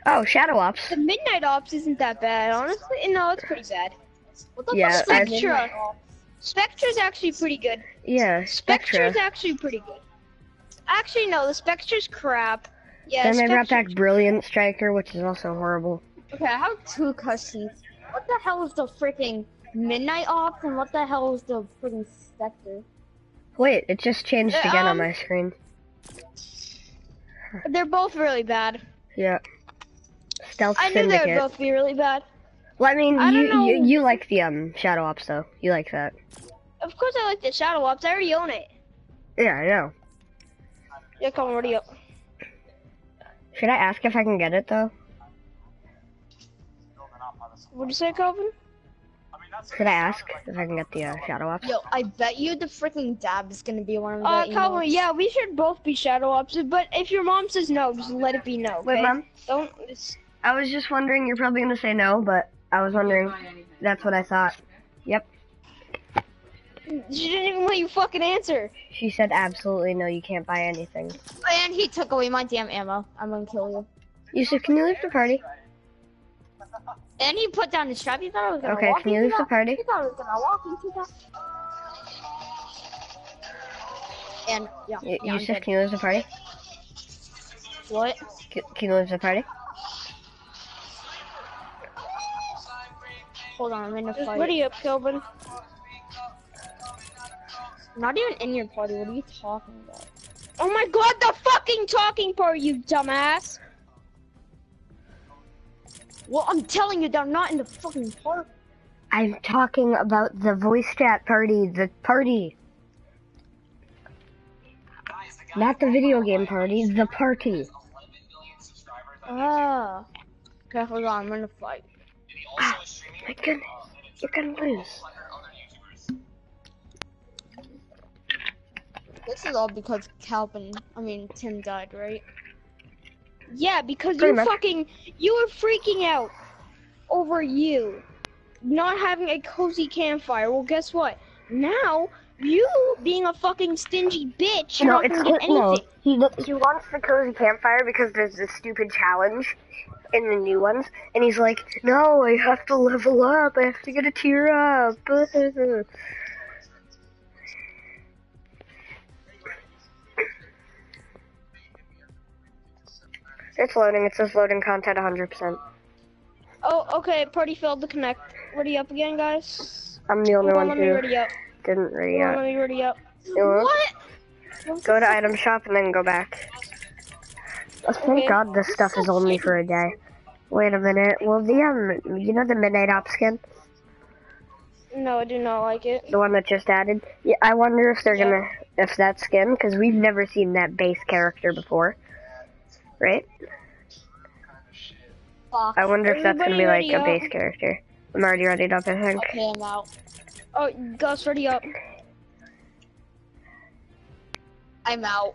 Oh, Shadow Ops. The Midnight Ops isn't that bad, honestly. No, it's pretty bad. What the Yeah, fuck Spectra. Spectra's actually pretty good. Yeah, Spectra. Spectra's actually pretty good. Actually, no, the Spectra's crap. Yeah, Then they brought back Brilliant Striker, which is also horrible. Okay, I have two questions. What the hell is the freaking Midnight Ops and what the hell is the freaking Spectre? Wait, it just changed Uh, again on um, my screen. They're both really bad. Yeah. Stealth I knew they would both be really bad. Well, I mean, I you, you you like the um Shadow Ops though. You like that. Of course, I like the Shadow Ops. I already own it. Yeah, I know. Yeah, come on, already up. Should I ask if I can get it though? What'd you say, Calvin? Should I ask if I can get the uh, Shadow Ops? Yo, I bet you the freaking dab is gonna be one of the Uh, emotes. Calvin, yeah, we should both be Shadow Ops. But if your mom says no, just let it be no. Wait, mom. Don't. It's, I was just wondering. You're probably gonna say no, but I was wondering. That's what I thought. Yep. she didn't even let you fucking answer. She said absolutely no. You can't buy anything. And he took away my damn ammo. I'm gonna kill you. Yusuf, can you leave the party? And he put down his strap. He thought I was gonna Okay, walk can you leave the that. party? He thought I was gonna walk into that. And yeah, Y- yeah Yusuf, can you leave the party? What? Can, can you leave the party? Hold on, I'm in a Just fight. ready up, Calvin. Not even in your party. What are you talking about? Oh my god, the fucking talking part, you dumbass. Well, I'm telling you, they're not in the fucking park. I'm talking about the voice chat party. The party. Not the video game party. The party. Ah. Okay, hold on. I'm in a fight. Ah, my goodness. You're gonna lose. This is all because Calvin, I mean Tim died, right? Yeah, because Pretty you much. fucking you were freaking out over you not having a cozy campfire. Well, guess what? Now you being a fucking stingy bitch, you're No, not it's gonna get no. He he wants the cozy campfire because there's this stupid challenge in the new ones, and he's like, "No, I have to level up. I have to get a tier up." (laughs) It's loading. It says loading content 100%. Oh, okay. Party failed to connect. Ready up again, guys. I'm the only Hold one who ready up. didn't ready Hold on, let me ready up. What? Go to item shop and then go back. Oh, thank Okay. God this stuff is only for a day. Wait a minute. Well, the um, you know the Midnight Op skin, No, I do not like it. the one that just added. Yeah, I wonder if they're Yeah. gonna if that skin because we've never seen that base character before, right? Fuck. I wonder if that's gonna be like a base character. I'm already ready up. I think. Okay, I'm out. Oh, Gus, ready up. I'm out.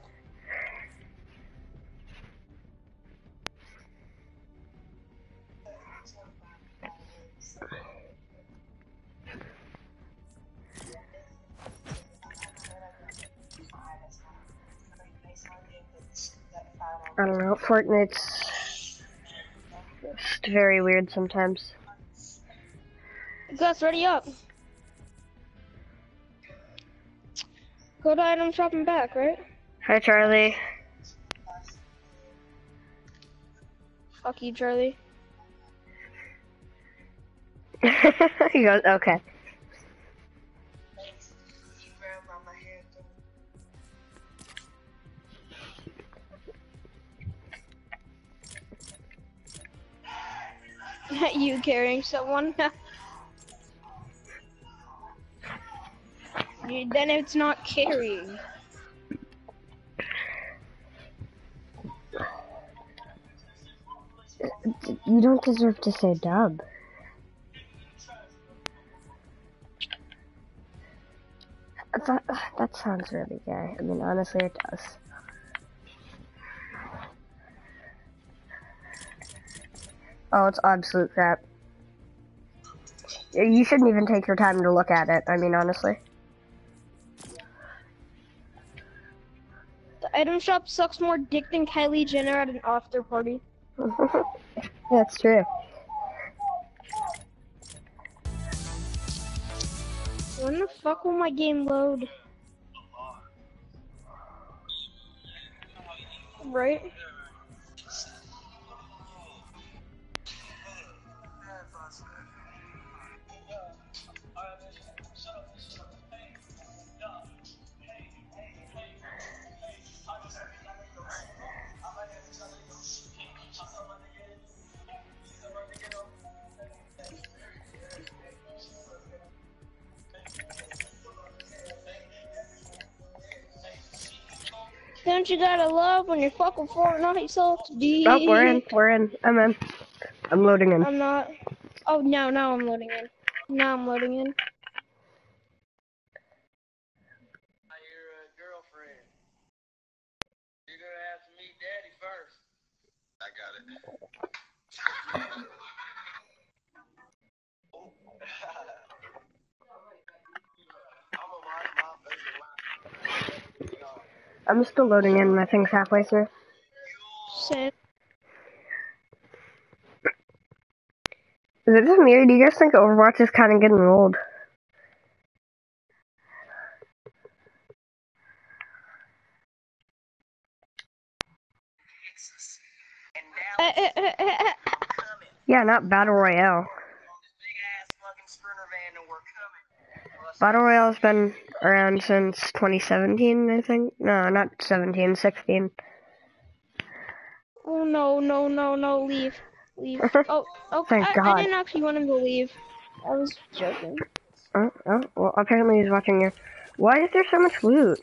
I don't know. Fortnite's just very weird sometimes. Gus, ready up. Go to item shop and back, right? Hi, Charlie. Fuck you, Charlie. (laughs) he goes, okay. (laughs) you carrying someone. (laughs) Then it's not carrying. You don't deserve to say dub. That, that sounds really gay. I mean, honestly, it does. Oh, it's absolute crap. You shouldn't even take your time to look at it. I mean, honestly. The item shop sucks more dick than Kylie Jenner at an after party. (laughs) That's true. When the fuck will my game load? Right? Don't you gotta love when you're fucking Fortnite deep? Oh, we're in. We're in. I'm in. I'm loading in. I'm not. Oh no, now I'm loading in. Now I'm loading in. your uh, girlfriend. You're gonna have to meet daddy first. I got it. I'm still loading in. My thing's halfway through. Same. Is it just me, or do you guys think Overwatch is kind of getting old? (laughs) Yeah, not Battle Royale. Big ass fucking sprinter van and we're coming. Battle Royale's been around since 2017, I think. No, not 17, 16. Oh no, no, no, no, leave. Leave. (laughs) Oh, oh, Thank I, God. I didn't actually want him to leave. I was joking. Oh, oh, well, apparently he's watching your. Why is there so much loot?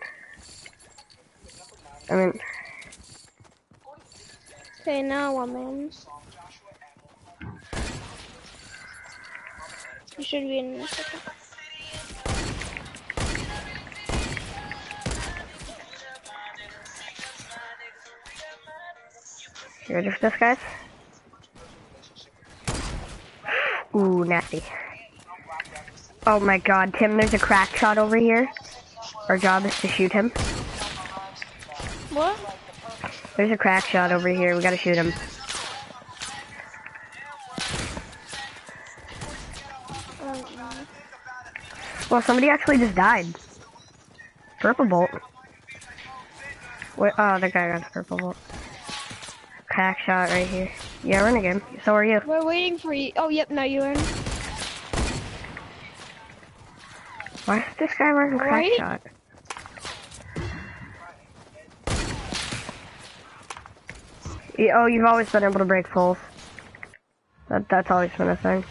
I mean, Okay, now I'm in. You should be in a second. You ready for this, guys? Ooh, nasty. Oh my god, Tim, there's a crack shot over here. Our job is to shoot him. What? There's a crack shot over here. We gotta shoot him. Well, somebody actually just died. Purple bolt. Wait, oh, the guy got purple bolt. Crack shot right here. Yeah, we're in a game. So are you. we're waiting for you. Oh, yep, now you're in. Why is this guy wearing a crack Right? shot? Yeah, oh, you've always been able to break poles. That, that's always been a thing.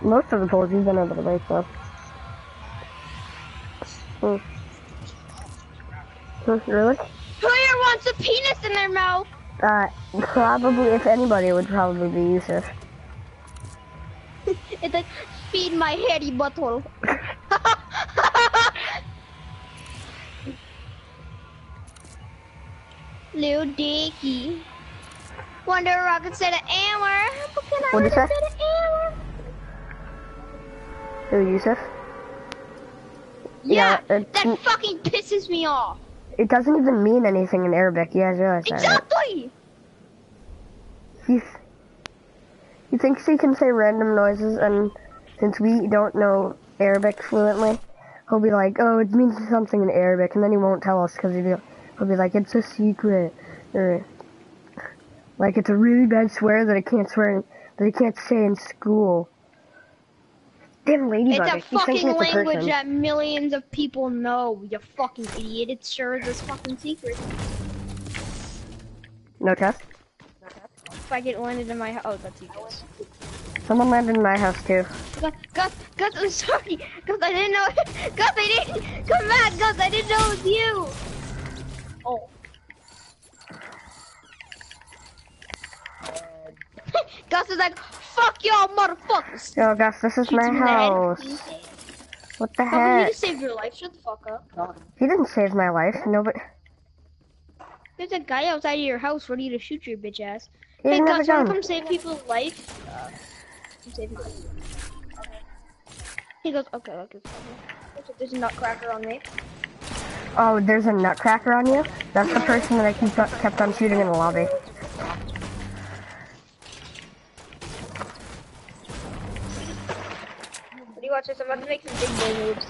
Most of the poles you've been able to break though. Hmm. Hmm, Really? Who here wants a penis in their mouth? Uh, probably, if anybody, it would probably be Yusuf. (laughs) It's like, feed my hairy butthole. (laughs) Little dicky. Wonder Rocket said an hour. What did you say? Who, Yusuf? Yeah, Yeah, it- that fucking pisses me off. It doesn't even mean anything in Arabic. You guys realize that, right? Exactly. He's, he thinks he can say random noises, and since we don't know Arabic fluently, he'll be like, "Oh, it means something in Arabic," and then he won't tell us because he'll be, he'll be like, "It's a secret," or like it's a really bad swear that I can't swear in, that I can't say in school. Damn ladybug! It's a fucking it's a language person. that millions of people know, you fucking idiot. It sure is a fucking secret. No test. faggot landed in my house. Oh, that's you guys. Someone landed in my house too. Gus, Gus, Gus, I'm sorry. Gus, I didn't know. (laughs) Gus, I didn't. Come back, Gus, I didn't know it was you. Oh. (laughs) Gus is like, fuck y'all motherfuckers. Yo, Gus, this is Shoots my him in the head. house. What the How you heck? just saved your life? Shut the fuck up. He didn't save my life. Nobody. There's a guy outside of your house ready to shoot your bitch ass. He Hey, didn't have a Gus, wanna come save people's life? Uh, save people's He goes, okay, okay. okay. There's a nutcracker on me. Oh, there's a nutcracker on you? That's the person that I keep, kept on shooting in the lobby. You watch this? I'm about to make some big boy moves.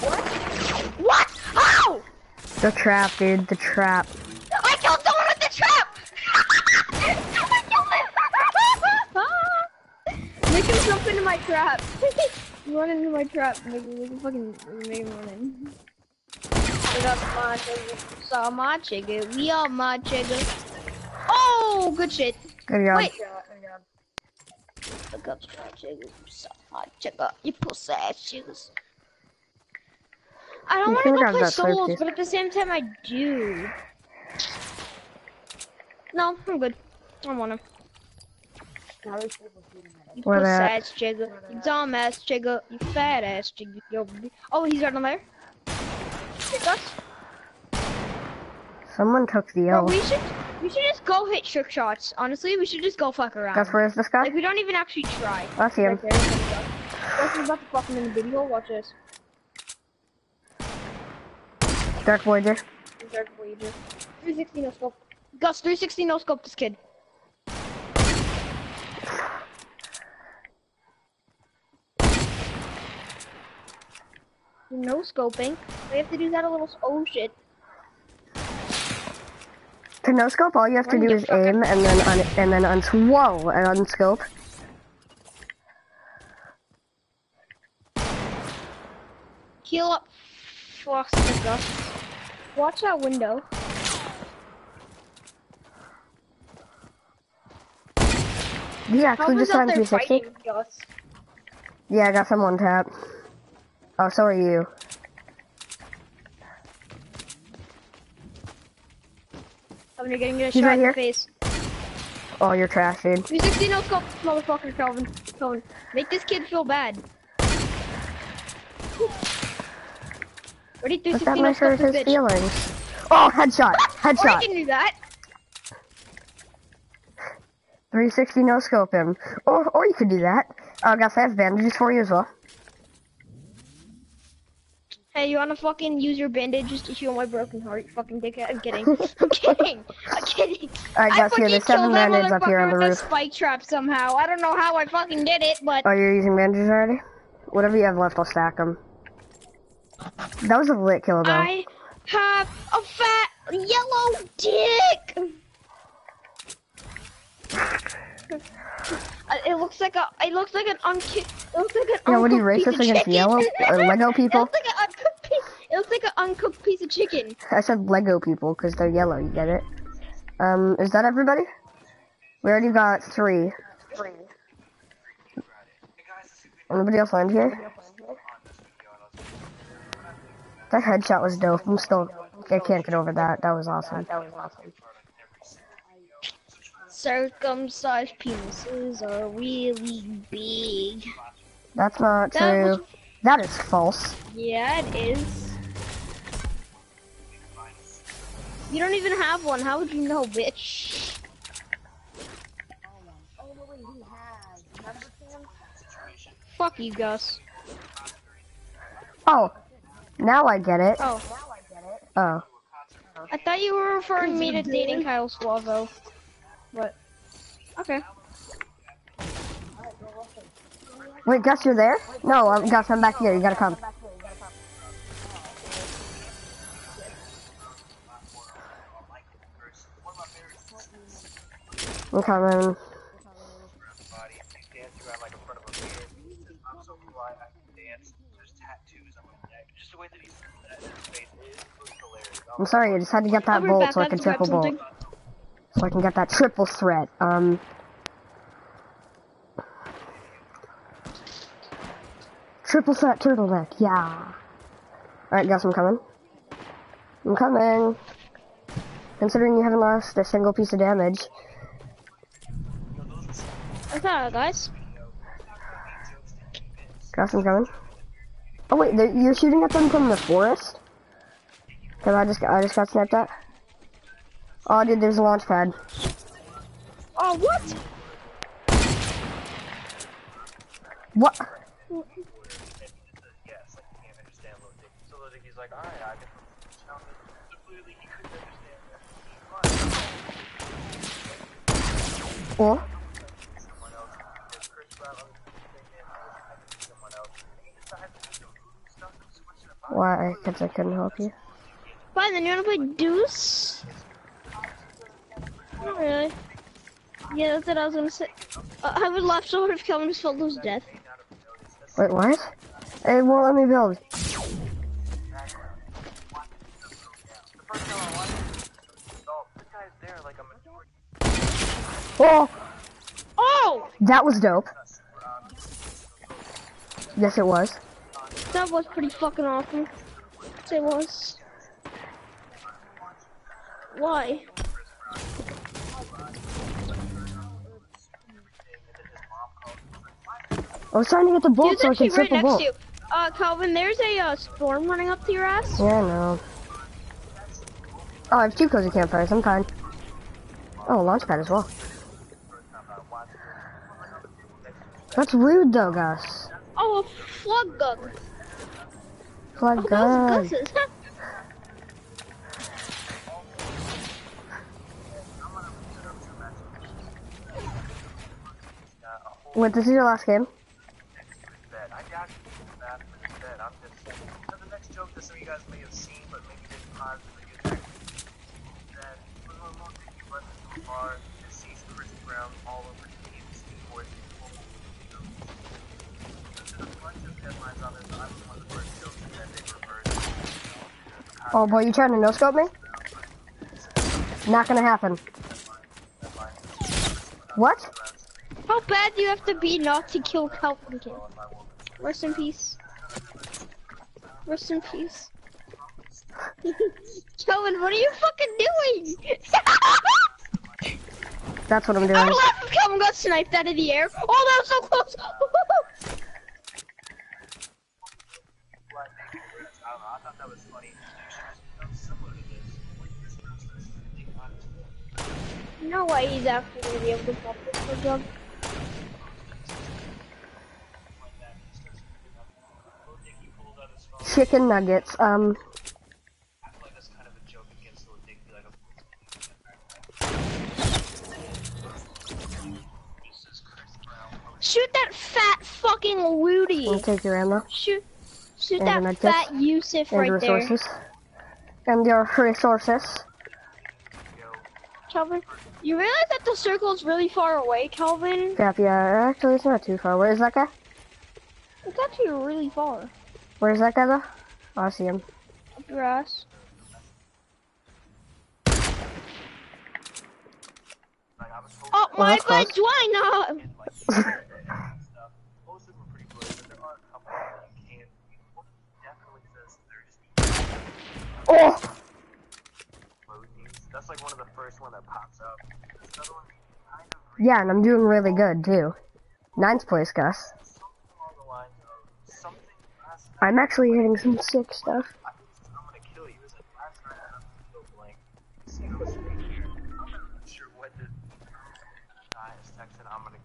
What? What? How? The trap, dude. The trap. I killed someone with the trap! I killed him! Make him jump into my trap. (laughs) run into my trap. Make, make him fucking make him run in. Get up, my chigga. Saw my chigga. We are my chigga. Oh, good shit. Good job. Wait. Look up, my chigga. Saw my chigga. You pussy ass chiggas. I don't want to go play solos, but at the same time I do. No, I'm good. I want him. You at? ass chigga. You dumb ass chigga. You fat ass. Yo, oh, he's right on there. Someone took the Bro, we should we should just go hit trick shots. Honestly, we should just go fuck around. Gus, where is this guy? Like we don't even actually try. I see him. Right there. About to fuck him in the video. Watch this. Dark Voyager. Dark Voyager. 360 no scope. Gus, 360 no scope this kid. No scoping. We have to do that a little. Oh shit. To no scope, all you have to do is aim and then un and then uns whoa and unscope. Heal up. Foster Gus. Watch that window. You actually just us out on 360? Yeah, I got someone tap. Oh, so are you. I'm gonna getting a He's shot right in the face. Oh, you're trash, dude. 360 no scope, motherfucker, Calvin. Calvin, make this kid feel bad. Ready? But 360 that no might scope hurt his bitch. feelings. Oh, headshot! Headshot! you Headshot! can do that. 360 no scope him. Or, or you could do that. Oh, Gus, I have bandages for you as well. Hey, you wanna fucking use your bandages to heal my broken heart? You fucking dickhead. I'm kidding. (laughs) I'm kidding. I'm kidding. Alright, I Gus, here, there's seven bandages up here on the motherfucker with a roof. spike trap somehow. I don't know how I fucking did it, but Oh, you're using bandages already? Whatever you have left, I'll stack them. That was a lit kill, though. I have a fat yellow dick. Uh, It looks like a. It looks like an unki. It looks like an Yeah, what are you racist against yellow (laughs) or Lego It people? looks like an uncooked piece. It looks like an uncooked piece of chicken. I said Lego people because they're yellow. You get it? Um, is that everybody? We already got three. Three. Anybody else land here? That headshot was dope. I'm still. I can't get over that. That was awesome. That was awesome. Circumcised penises are really big. That's not That true. was- That is false. Yeah, it is. You don't even have one. How would you know, bitch? Fuck you, Gus. Oh, now I get it. Oh, Oh, I thought you were referring me to dating Kyle Suavo. What? Okay. wait, Gus, you're there? No, um, Gus, I'm back here. You gotta come. I'm coming. Body, dance around like in front of a the way that he said that in his face is was hilarious. I'm sorry, I just had to get that bolt so I can have to grab triple bolt. something. So I can get that triple threat. Um. Triple threat turtleneck, yeah. Alright, guess I'm coming. I'm coming. Considering you haven't lost a single piece of damage. What's that, guys? Guess I'm coming. Oh wait, you're shooting at them from the forest? Cause I just I just got sniped at. Oh dude, there's a launch pad. Oh, what? What? Yes, like he can't understand Lil Dicky. So Lil Dicky's like, alright, I can tell me. So clearly he couldn't understand that. Oh? Someone else. Because Chris Brown on the thing and I can be someone else. And he decided to do voodoo stuff and switch it up. Why? Cause I couldn't help you. Fine, then you wanna play Deuce? Not really. Yeah, that's what I was gonna say. Uh, I would love so hard if Kelvin just felt his death. Wait, what? It won't let me build. The first time I watched it, oh, this guy's there like a majority. Oh! Oh! That was dope. Yes, it was. That was pretty fucking awesome. Yes, It was. Why? I was trying to get the bolt so I could right next bolt. to you. Uh, Calvin, there's a uh, storm running up to your ass. Yeah, I know. Oh, I have two cozy campfires. I'm fine. Oh, a launch pad as well. That's rude though, Gus. Oh, a flood gun. Flag Oh, gun. (laughs) was Gus's. Wait, this is your last game? bed. I got you that for this bed. I'm just saying. So the next joke that some of you guys may have seen, but maybe didn't positively get back that when a little Dicky runs into a bar and sees Chris Brown all over TV skateboards and people There's a bunch of headlines on this. I'm one of the this is your last game? Oh boy, you trying to no scope me? Not gonna happen. What? How bad do you have to be not to kill Calvin? Rest in peace. Rest in peace. (laughs) Calvin, what are you fucking doing? (laughs) That's what I'm I doing. would laugh if Calvin got sniped out of the air. Oh, that was so close. I don't know. I thought that was funny. That was similar to this. When Chris Brown starts to think on his no way he's actually gonna be able to pop this for job. Chicken nuggets. Um, I feel like that's kind of a joke against Lil Dicky. Like, this is Chris Brown. Shoot that fat fucking I'll Woody. take your ammo Shoot, shoot And that fat Yusuf right there. resources. And your resources. Calvin, you realize that the circle is really far away, Calvin? Yep, yeah, actually it's not too far. Where is that guy? It's actually really far. Where's that guy though? Oh, I see him. Up your ass. Like, I was hoping Oh my that's close. vagina! like stuff. Most of them are pretty close, but there are a couple that you can't. One definitely says they're just Oh! That's like one of the first one that pops up. There's another one kind of Yeah, and I'm doing really good too. Ninth place, Gus. something along the lines of something last night. I'm actually hitting some sick stuff. I think it's I'm gonna kill you. It's like last night I was so blank. See those right here. I'm not sure what the guy is texting. I'm gonna.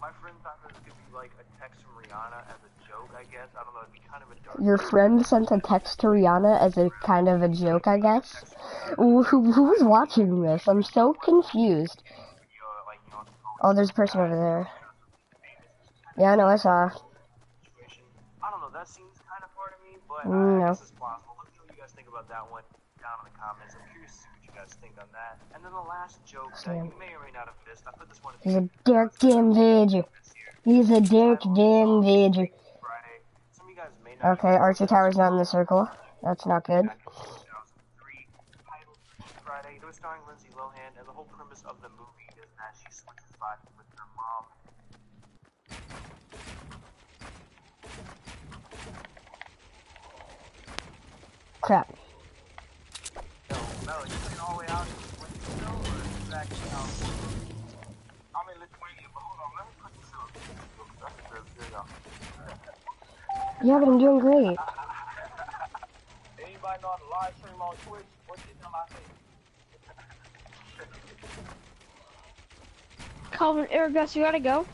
My friend thought this could be like a text from Rihanna as a joke. I guess I don't know. It'd be kind of a dark. Your friend sent a text to Rihanna as a kind of a joke, I guess. Who, who who's watching this? I'm so confused. video, like you know, Oh, there's a person over there. Yeah, I know, I saw. I don't know. That seems kind of far to me, but Mm, I no. guess it's plausible. Let me know what you guys think about that one down in the comments. I'm curious to see what you guys think on that. And then the last joke that you may or may not have missed. I put this one He's a dark damn villager. He's a dark damn villager. Friday. Some of you guys may know. Okay, Archie Tower's not in the circle. That's not good. Friday. It was starring Lindsay Lohan, and the whole premise of the movie is that she switches bodies with her mom. Crap. No, no, you playing all the way out in Lithuania, or is that actually out? I'm in Lithuania, but hold on, let me put this up. That's the video. Yeah, but I'm doing great. Anybody know how to live stream on Twitch? What the hell I say? Calvin, Eric, Gus, you gotta go.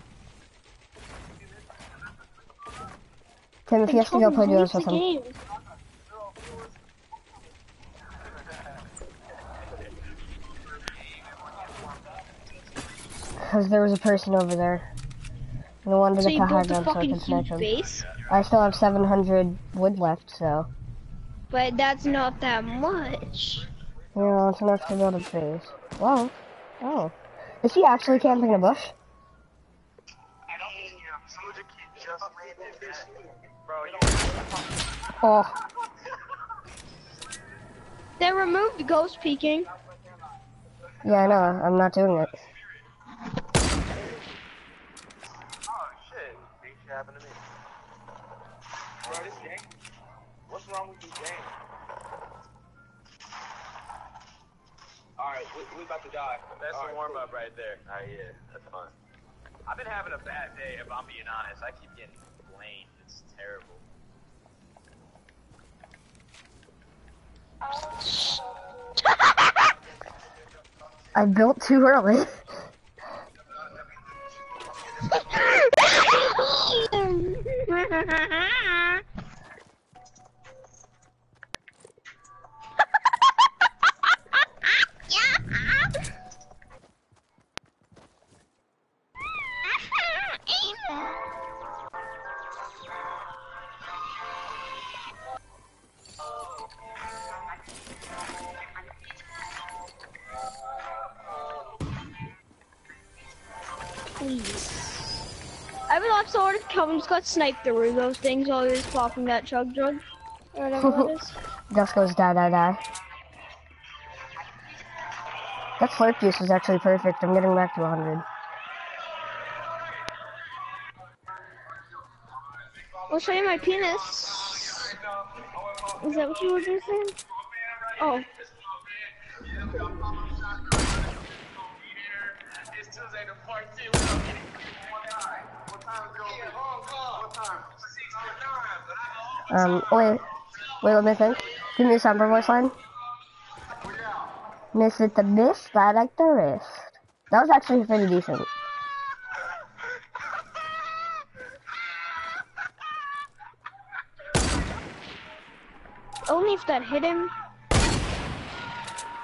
Tim, if he has to go play Calvin, duos delete with him. game. (laughs) Because there was a person over there. And I wanted to So get you the high ground so I fucking could snipe huge him. base, I still have 700 wood left, so. but that's not that much. You know, it's enough to build a base. Whoa. Oh. Is he actually camping in a bush? I don't yeah, Soldier Kid just landed that. Bro, you Oh. They removed ghost peeking. Yeah, I know. I'm not doing it. Oh shit, big shit happened to me. Bro, this game. What's wrong with this game? Alright, we, we about to die. That's a warm up right there. Alright, yeah, that's fun. I've been having a bad day, if I'm being honest. I keep getting blamed. It's terrible. I built too early. (laughs) (laughs) I have a lot sword. Calvin just got sniped through those things while he was popping that chug jug. Or whatever that is. (laughs) Dust goes die, die, die. That slurp juice was actually perfect. I'm getting back to 100. I'll show you my penis. Is that what you were just saying? Oh. Um, wait. Wait, let me think. Give me a sample voice line. Miss it the best, I like the rest. That was actually pretty decent. Only if that hit him.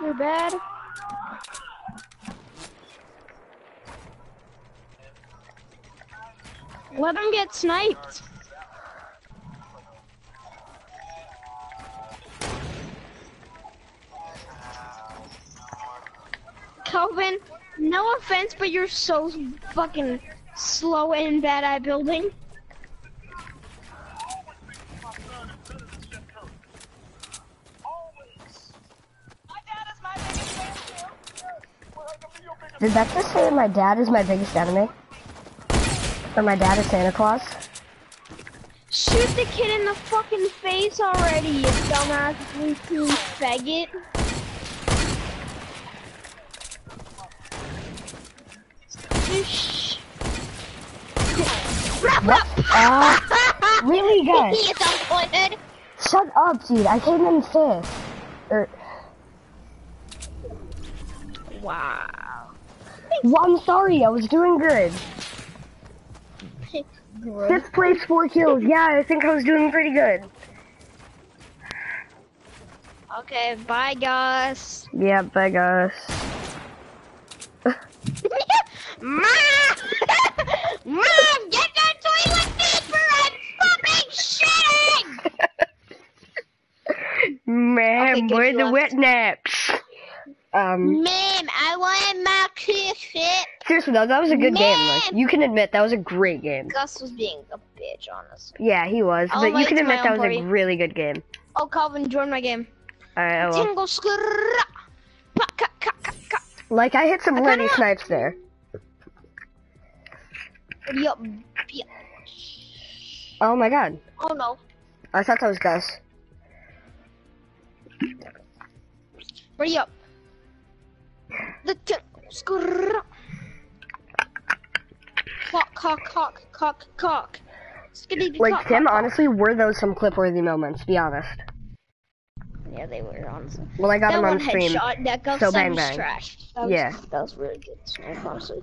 You're bad. Let him get sniped. Calvin, no offense, but you're so fucking slow and bad at building. Did that just say my dad is my biggest enemy? Or my dad is Santa Claus? Shoot the kid in the fucking face already, you dumbass blue faggot. Shh. Ah, really, (laughs) guys? He is disappointed. Shut up, dude. I came in fifth. Er, Wow. well, I'm sorry. I was doing good. Fifth place, four kills. Yeah, I think I was doing pretty good. Okay, bye, Gus. Yeah, bye, guys. Mom! Mom, get that toilet paper! I'm fucking shitting! Man, Okay, where the wet naps? Um, Ma'am, I want my shit. Seriously though, that was a good game. Like, you can admit that was a great game. Gus was being a bitch, honestly. Yeah, he was, I'll but you can admit that was party. a really good game. Oh, Calvin, join my game. Alright, oh, I will. Ka. Like, I hit some I Lenny snipes there. Yup. Yeah. Oh my god. Oh no. I thought that was Gus. Ready up. The t- skrrrra. Cock, cock, cock, cock, cock. Skitty Like, cock, Tim, cock, cock. honestly, were those some clip-worthy moments, be honest. Yeah, they were honestly. Well, I got that them on one stream. headshot, that Gus so bang was bang. trash. That was, Yeah. That was really good snipe, honestly.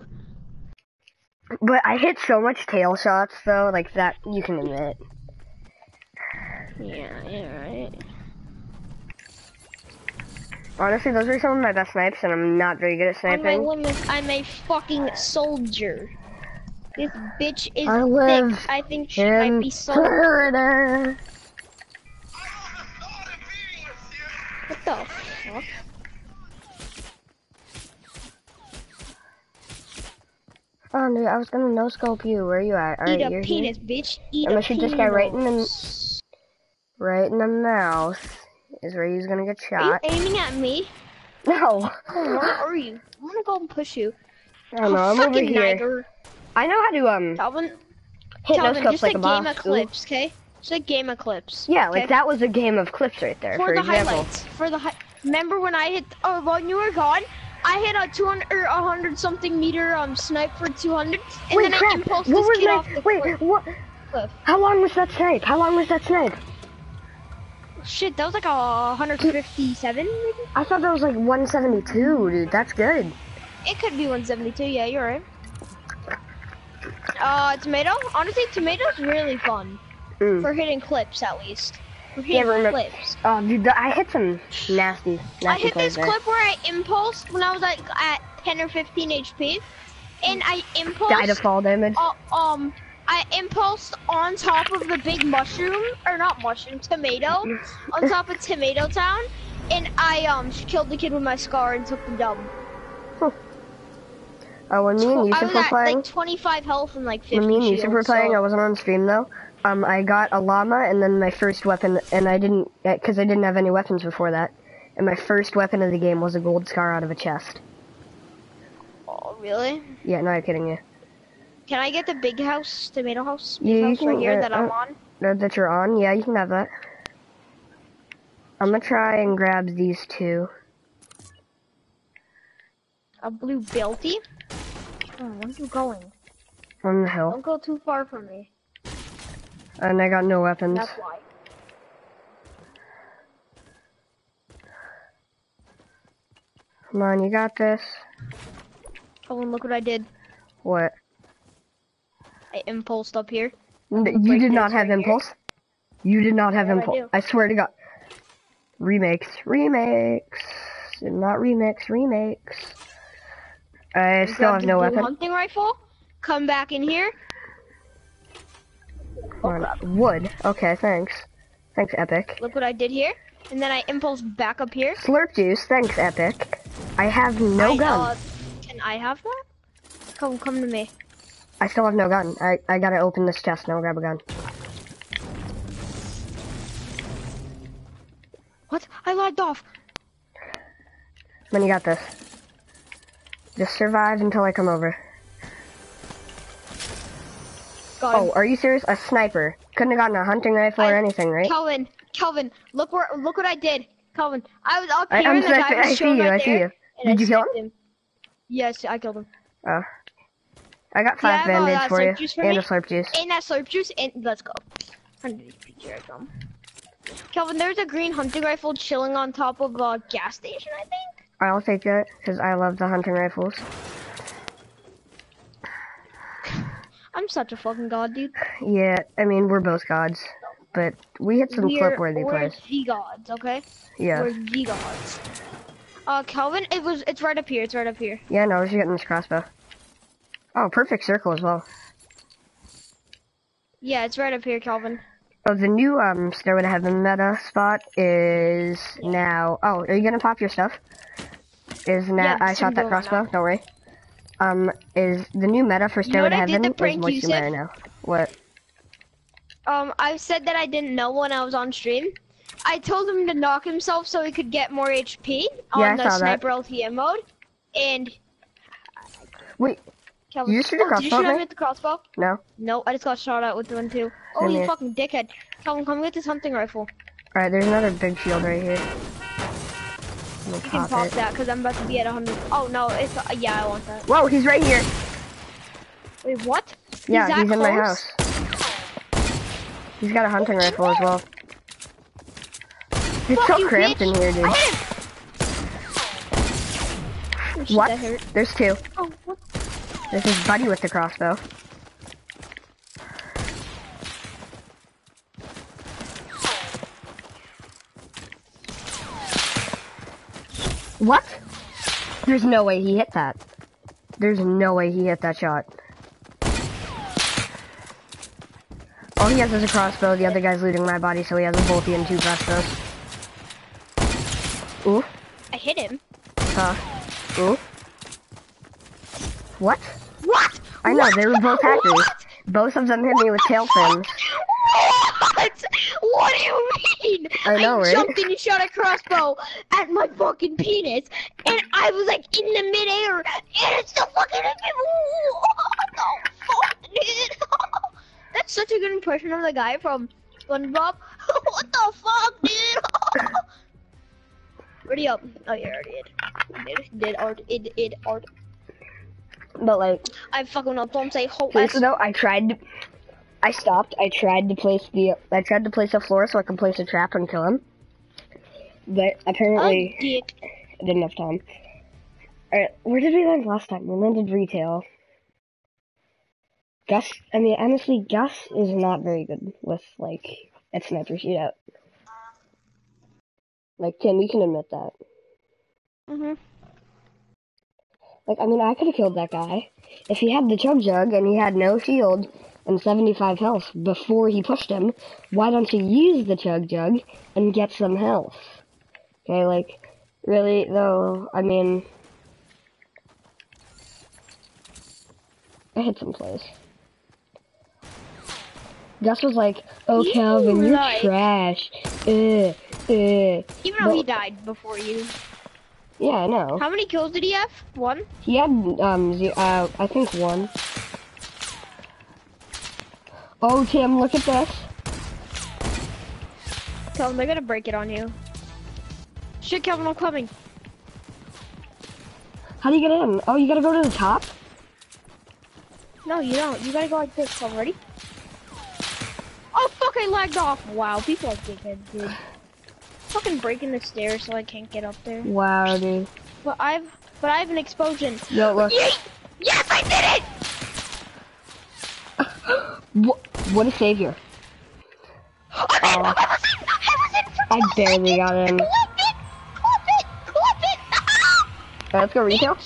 But I hit so much tail shots, though, like, that you can admit. Yeah, yeah, right. Honestly, those were some of my best snipes, and I'm not very good at On my sniping. limit, I'm a fucking soldier. This bitch is I live thick. I think she might be. Florida. What the fuck? Oh, dude, I was gonna no scope you. Where are you at? Alright, Eat a you're penis, bitch. Eat I'm a gonna shoot this guy right in the- Right in the mouth is where he's gonna get Are you shot. aiming at me? No. Oh, where are you? I'm gonna go and push you. I don't know. I'm over here. Niger. I know how to um Calvin, hit Calvin, just like a a game of clips, okay? Just a game of clips. Yeah, like that was a game of clips right there. For, For, the example. highlights. For the hi- Remember when I hit? Oh, when you were gone, I hit a 200 or 100 something meter um snipe for 200, and Wait, then I crap! impulsed What this kid that? off the Wait, cliff. what? cliff. How long was that snipe? How long was that snipe? Shit, that was like a 157 maybe? I thought that was like 172, dude. That's good. It could be 172, yeah, you're right. Uh, tomato? Honestly, tomato's really fun. Mm. For hitting clips, at least. For Yeah, remember- clips. Oh, dude, I hit some nasty, nasty I hit this there. clip where I impulsed when I was like at 10 or 15 HP. And I impulsed. Died of fall damage. uh, um, I impulsed on top of the big mushroom, or not mushroom, tomato, on (laughs) top of Tomato Town, and I um killed the kid with my scar and took the dub. Oh, when me and I Yusuf was were at playing, like 25 health and like 50 when me and Yusuf were playing, so- I wasn't on stream though. Um, I got a llama and then my first weapon, and I didn't, because I didn't have any weapons before that. And my first weapon of the game was a gold scar out of a chest. Oh, really? Yeah, not kidding you. Can I get the big house, tomato house, big Yeah, you house right here uh, that I'm uh, on? That, that you're on? Yeah, you can have that. I'm gonna try and grab these two. A blue belty? Oh, where are you going? On the hill. Don't go too far from me. And I got no weapons. That's why. Come on, you got this. Oh, and look what I did. What? I impulsed up here. You did not have right here. impulse. You did not have Yeah, I impulse. do. I, swear to God. Remakes, remakes, not remix, remakes. I still have no weapon. hunting rifle. Come back in here. Come on. Wood. Okay, thanks. Thanks, Epic. Look what I did here. And then I impulse back up here. Slurp juice. Thanks, Epic. I have no I, gun. uh, can I have that? Come, come to me. I still have no gun. I I gotta open this chest now. Grab a gun. What? I lagged off. Man, you got this. Just survive until I come over. Got Oh, him. are you serious? A sniper. Couldn't have gotten a hunting rifle or anything, right? Calvin, Calvin, look where, look what I did. Calvin, I was up I- here I'm and the guy was I see you, I see you. I Did you kill sniped him? Yes, I killed him. Oh. I got five uh, band-aids for you. for and me? a slurp juice. And that slurp juice, and let's go. 100 HP, here I come. Calvin, there's a green hunting rifle chilling on top of a gas station, I think. I'll take that, because I love the hunting rifles. I'm such a fucking god, dude. Yeah, I mean, we're both gods. But we hit some we're, clip-worthy we're plays. G gods, okay? Yeah. We're G gods. Uh, Calvin, it was, it's right up here, it's right up here. Yeah, no, she's getting this crossbow. Oh, perfect circle as well. Yeah, it's right up here, Calvin. Oh, the new um Stairway to Heaven meta spot is now. Oh, are you gonna pop your stuff? Is now Yeah, I shot that crossbow. Don't worry. Um, is the new meta for You know to Heaven is Moisture Yusuf? Now. What? Um, I said that I didn't know when I was on stream. I told him to knock himself so he could get more HP on Yeah, the that. sniper LTM mode. And Wait, Kelvin, You shoot oh, did you shoot at at me? me with the crossbow? no. No, I just got shot at with the one too. Oh, Same you here. fucking dickhead! Kelvin, come get this hunting rifle. All right, there's another big shield right here. You can pop it. that because I'm about to be at 100. Oh no, it's uh, yeah, I want that. Whoa, he's right here. Wait, what? Yeah, that he's in my house. He's got a hunting rifle as well. It's Fuck so cramped bitch. in here, I dude. hit him. Oh, shit, What? There's two. Oh, what? This is Buddy with the crossbow. What? There's no way he hit that. There's no way he hit that shot. All he has is a crossbow. The other guy's looting my body, so he has a bolty and two crossbows. Ooh. I hit him. Huh. Ooh. What? What? I know, they were both hackers. Both of them hit me with tail fins. What? What do you mean? I know, right? jumped and you shot a crossbow at my fucking penis, and I was like in the midair, and it's still fucking hit me. What the fuck, dude? (laughs) That's such a good impression of the guy from SpongeBob. (laughs) what the fuck, dude? (laughs) Ready up. Oh, yeah, I already did. Did, did art. It, it art. But like, I fucking know. Don't say ho. Seriously though, I tried I stopped, I tried to place the, I tried to place a floor so I can place a trap and kill him. But Oh, apparently, dick. I didn't have time. Alright, where did we land last time? We landed retail. Gus, I mean, honestly, Gus is not very good with, like, at sniper shootout. Like, Tim, you can admit that. Mhm. Like, I mean, I could have killed that guy if he had the chug jug and he had no shield and 75 health before he pushed him. Why don't you use the chug jug and get some health? Okay, like, really, though, I mean, I hit some plays. Gus was like, "Oh, You Calvin, you're like- trash." Uh, uh. Even though he died before you. Yeah, I know. How many kills did he have? One? He had um, uh, I think one. Oh, Tim, look at this. Kelvin, they're gonna break it on you. Shit, Kelvin, I'm coming. How do you get in? Oh, you gotta go to the top. No, you don't. You gotta go like this. Kelvin, ready? Oh, fuck, I lagged off. Wow, people are dickheads, dude. Fucking breaking the stairs so I can't get up there. Wow, dude. But I've, but I have an explosion. Yo, look. Yeet! Yes, I did it! (laughs) What, what a savior. Oh. I I was in for I barely got in. Clip it! Clip it! Clip it! Alright, let's go retail.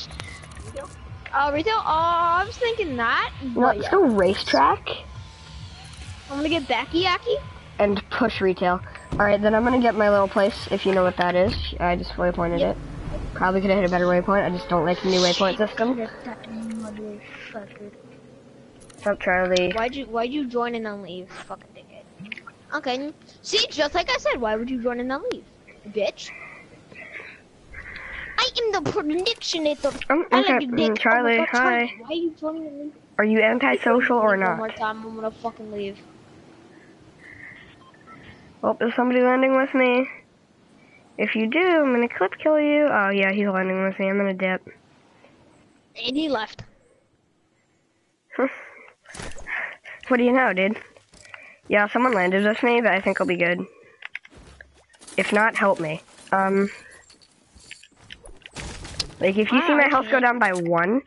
Uh, retail? Oh, I was thinking that. No, let's yeah. go racetrack I'm gonna get backy yaki. and push retail. Alright, then I'm gonna get my little place, if you know what that is. I just waypointed Yep. it. Probably could have hit a better waypoint, I just don't like the new waypoint system. Up, Charlie. Why'd you Why'd you join and then leave? Fucking dickhead. Okay. See, just like I said, why would you join and then leave, bitch? I am the predictionator. Um, I okay, like you, mm, dick. Oh my Charlie, God, hi. Why are you joining and leaving? Are you antisocial or not? One more time, I'm gonna fucking leave. Well, is somebody landing with me? If you do, I'm gonna clip kill you. Oh yeah, he's landing with me. I'm gonna dip. And he left. (laughs) What do you know, dude? Yeah, someone landed with me, but I think I'll be good. If not, help me. Um, like if you see my I health go down by one,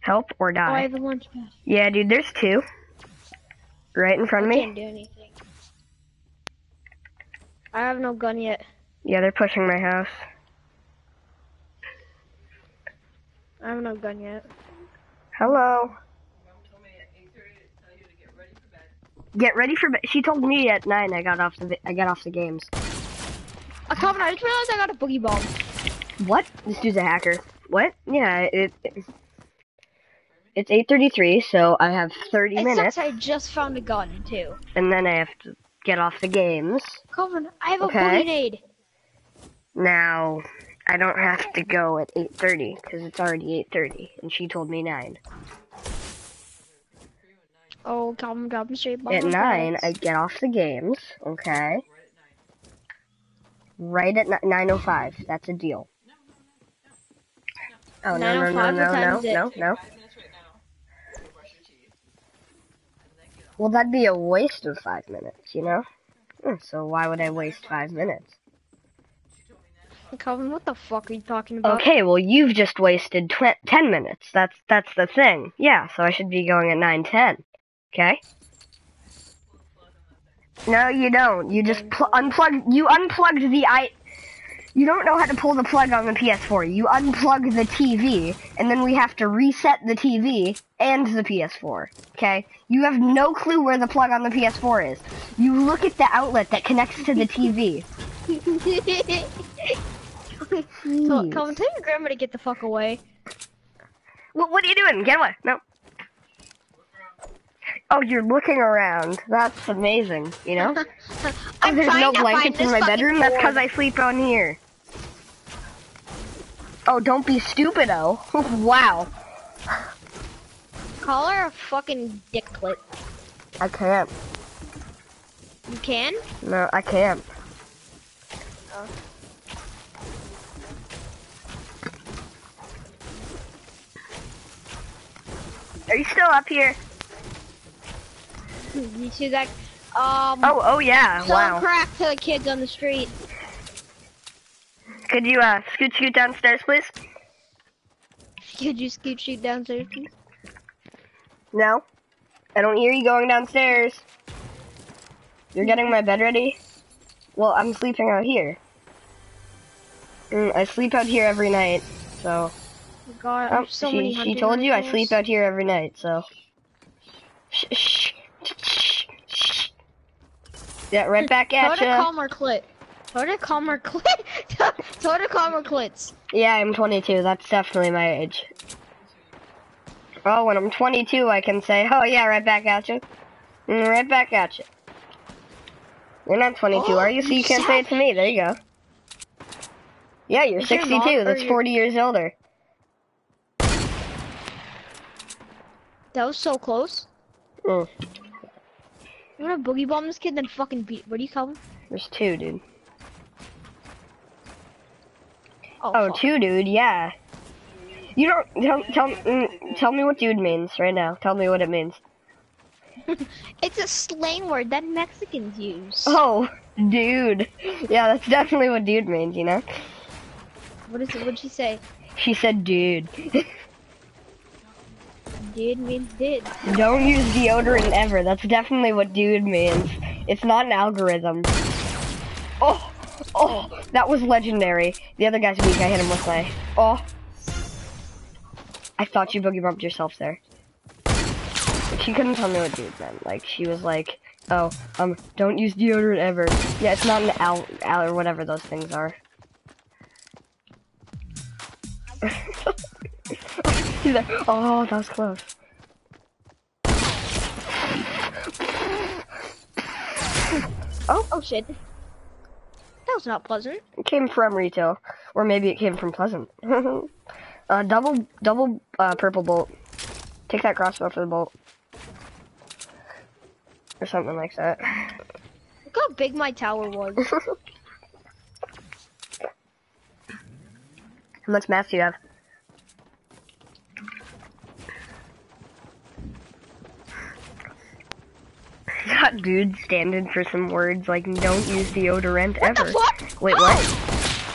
help or Oh, I die. have a launch pad. Yeah, dude, there's two. Right in front of I me. can't do anything. I have no gun yet. Yeah, they're pushing my house. I have no gun yet. Hello. Get ready for bed. She told me at nine. I got off the I got off the games. Uh, Calvin, I just realized I got a boogie bomb. What? This dude's a hacker. What? Yeah, it. it it's 8:33, so I have 30 It minutes, sucks I just found a gun, too. and then I have to get off the games. Calvin, I have a Okay. boogie nade. Now, I don't have to go at 8:30 because it's already 8:30, and she told me nine. Oh, Calvin, Calvin, straight. At nine, I get off the games. Okay. Right at ni- 9:05. That's a deal. Oh no no no no no no no. Well, that'd be a waste of five minutes, you know. Hmm, So why would I waste five minutes? Calvin, what the fuck are you talking about? Okay, well you've just wasted tw- ten minutes. That's that's the thing. Yeah, so I should be going at nine ten. Okay. No, you don't. You just pl- unplug. You unplugged the i. You don't know how to pull the plug on the PS4. You unplug the TV, and then we have to reset the TV and the PS4. Okay? You have no clue where the plug on the PS4 is. You look at the outlet that connects to the TV. (laughs) Jeez. Calvin, tell your grandma to get the fuck away. What, what are you doing? Get away. No. Oh, you're looking around. That's amazing, you know? (laughs) Oh, there's no blankets in my bedroom? That's because. I sleep on here. Oh, don't be stupid, oh. (laughs) wow. Call her a fucking dicklet. I can't. You can? No, I can't. Oh. Are you still up here? You see that? Um, Oh, oh yeah. Wow. crack to the kids on the street. Could you uh scoot scoot downstairs, please? (laughs) Could you scoot shoot downstairs? please? No. I don't hear you going downstairs. You're getting my bed ready? Well, I'm sleeping out here. Mm, I sleep out here every night, so. God, Oh, so many she, she told you I sleep out here every night, so. Shh, shh. Yeah, right back at her to ya. calm her clit. Tell her to calm her clit. (laughs) Tell tell calm her clits. Yeah, I'm 22. That's definitely my age. Oh, when I'm 22, I can say, oh yeah, right back at you. Mm, right back at you. You're not 22, Oh, are you? So you you can't say it to me. There you go. Yeah, you're Is 62. mom- or That's your- 40 years older. That was so close. Mm, I'm gonna boogie bomb this kid, then fucking beat. What do you call him? there's two, dude. Oh, Oh, two, dude. Yeah. You don't tell tell mm, tell me what dude means right now. Tell me what it means. (laughs) It's a slang word that Mexicans use. Oh, dude. Yeah, that's definitely what dude means. You know. What is it? What'd she say? She said, dude. (laughs) Did means did. Don't use deodorant ever. That's definitely what dude means. It's not an algorithm. Oh, oh, that was legendary. The other guy's weak. I hit him with my. Oh. I thought you boogie bumped yourself there. She couldn't tell me what dude meant. Like she was like, oh, um, don't use deodorant ever. Yeah, it's not an al, al or whatever those things are. (laughs) (laughs) He's like, oh, that was close. (laughs) Oh, oh shit. That was not pleasant. It came from retail, or maybe it came from Pleasant. (laughs) uh, double, double uh, purple bolt. Take that crossbow for the bolt, or something like that. Look how big my tower was. How much math do you have? Got dude standing for some words like don't use deodorant What ever. Wait, Oh! what?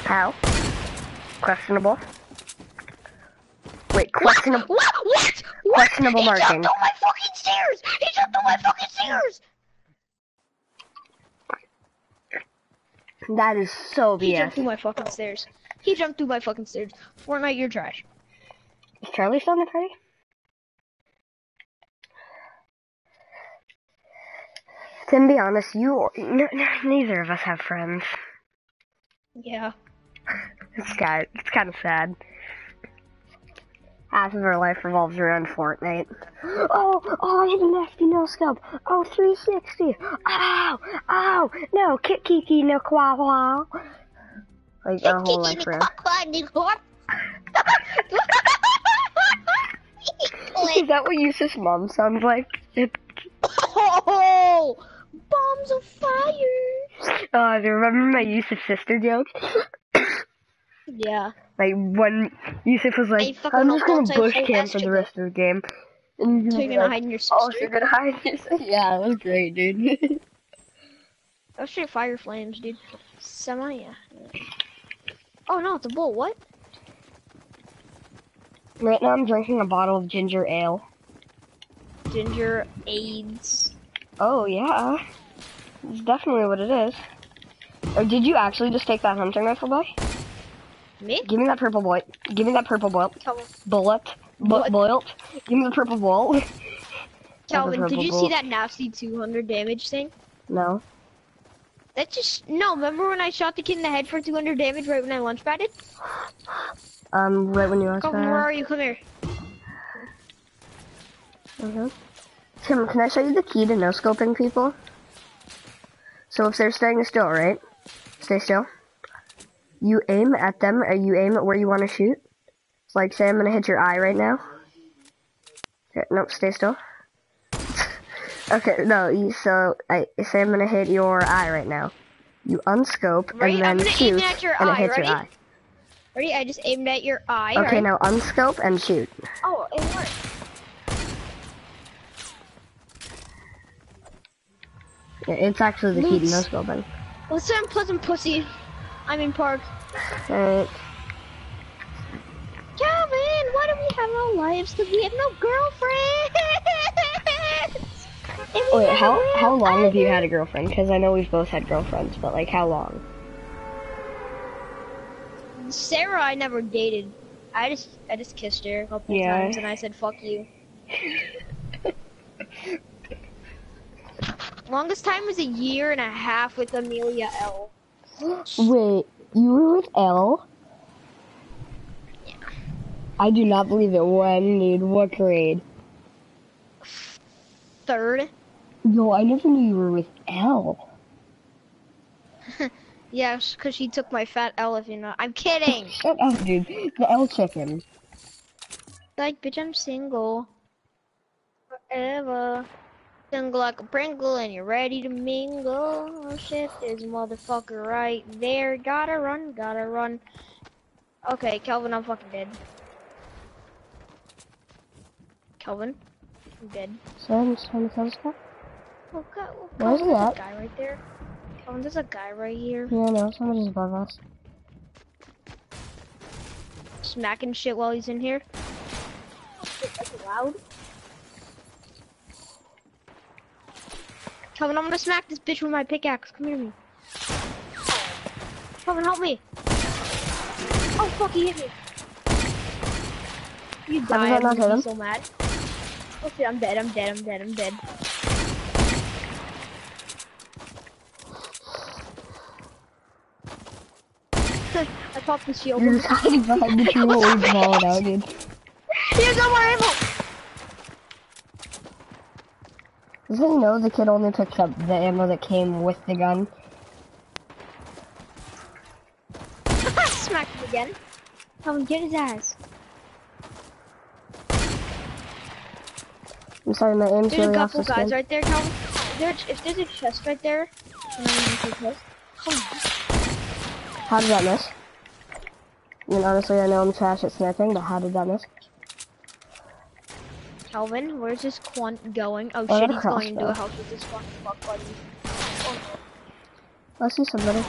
How? Questionable. Wait, questionable. What? What? What? Questionable he marking. jumped on my fucking stairs. He jumped on my fucking stairs. That is so BS. He jumped through my fucking stairs. He jumped through my fucking stairs. Fortnite, you're trash. Is Charlie still in the party? To be honest, you n- n- neither of us have friends. Yeah. It's kind it's kind of sad. Half of our life revolves around Fortnite. Oh, oh, I hit a nasty no scope. Oh, 360. Ow, ow, no, kick kiki no qua qua. Like our whole life around. (laughs) Is that what Yusuf's mom sounds like? (laughs) oh, bombs of fire. Uh, do you remember my Yusuf sister joke? (coughs) Yeah. Like when Yusuf was like, I'm just gonna bush camp for the rest of the game. And So you're gonna like, hide in your Oh, sister? so you're gonna hide in your sister? Yeah, it was great, dude. (laughs) Oh shit, fire flames, dude. Semi, yeah. Oh no, it's a bull. What? right now I'm drinking a bottle of ginger ale. Ginger AIDS. Oh yeah, it's definitely what it is. Or did you actually just take that hunting rifle, boy? Me? Give me that purple boy. Give me that purple bullet. Calvin, Bullet. Bu- bullet. Give me the purple bullet. (laughs) Calvin did purple you see that nasty 200 damage thing? No. That just no. Remember when I shot the kid in the head for 200 damage right when I launch padded? Um, right when you asked Calvin, where are you? Come here. Mhm. Tim, can I show you the key to no scoping people? So if they're staying still, right? Stay still. You aim at them, or you aim at where you want to shoot. It's like, say I'm gonna hit your eye right now. Okay, nope, stay still. (laughs) okay, no, you, so I say I'm gonna hit your eye right now. You unscope Right, and then shoot, and it eye, hits ready? your eye. Ready? I just aimed at your eye. Okay, right? now unscope and shoot. Oh, it worked. Yeah, It's actually the key to no Looks- scoping. Listen, Pleasant Pussy. I'm in Park. Alright. Calvin, why do we have no lives? Because we have no girlfriends. (laughs) Wait, how how long have you had a girlfriend? Because I know we've both had girlfriends, but like how long? Sarah, I never dated. I just I just kissed her a couple Yeah. times and I said fuck you. (laughs) Longest time was a year and a half with Amelia L. Wait, you were with Elle? I do not believe it. When, dude? What grade? Third. Yo, I never knew you were with L. (laughs) yes, because she took my fat L. If you know, I'm kidding. (laughs) Shut up, dude. The Elle chicken. like, bitch, I'm single. Forever. Single like a Pringle, and you're ready to mingle. Oh shit, there's a motherfucker right there. Gotta run, gotta run. Okay, Kelvin, I'm fucking dead. Kelvin, I'm dead. So I'm just trying to tell this guy. Oh god, oh, Where's Kelvin, he there's a guy right there. Kelvin, there's a guy right here. Yeah, no, somebody's above us. Smacking shit while he's in here. Oh shit, that's loud. Kelvin, I'm gonna smack this bitch with my pickaxe. Come here me. Kelvin, help me. Oh fuck, he hit me. You die, I'm gonna be so mad. Oh shit, I'm dead, I'm dead, I'm dead, I'm dead. (laughs) I popped the shield. You're hiding behind the tree while we ball it out, dude. Here's no more Doesn't he know the kid only picked up the ammo that came with the gun? (laughs) Smack him again. Come get his ass. I'm sorry, my aim's There's a really off couple guys skin. right there, Calvin. There, if there's a chest right there, and I'm gonna take this. Come on. How did that miss? I mean, honestly, I know I'm trash at sniping, but how did that miss? Calvin, where's this quant going? Oh, Oh, shit, he's going into a house with this fucking fuck buddy. I see somebody.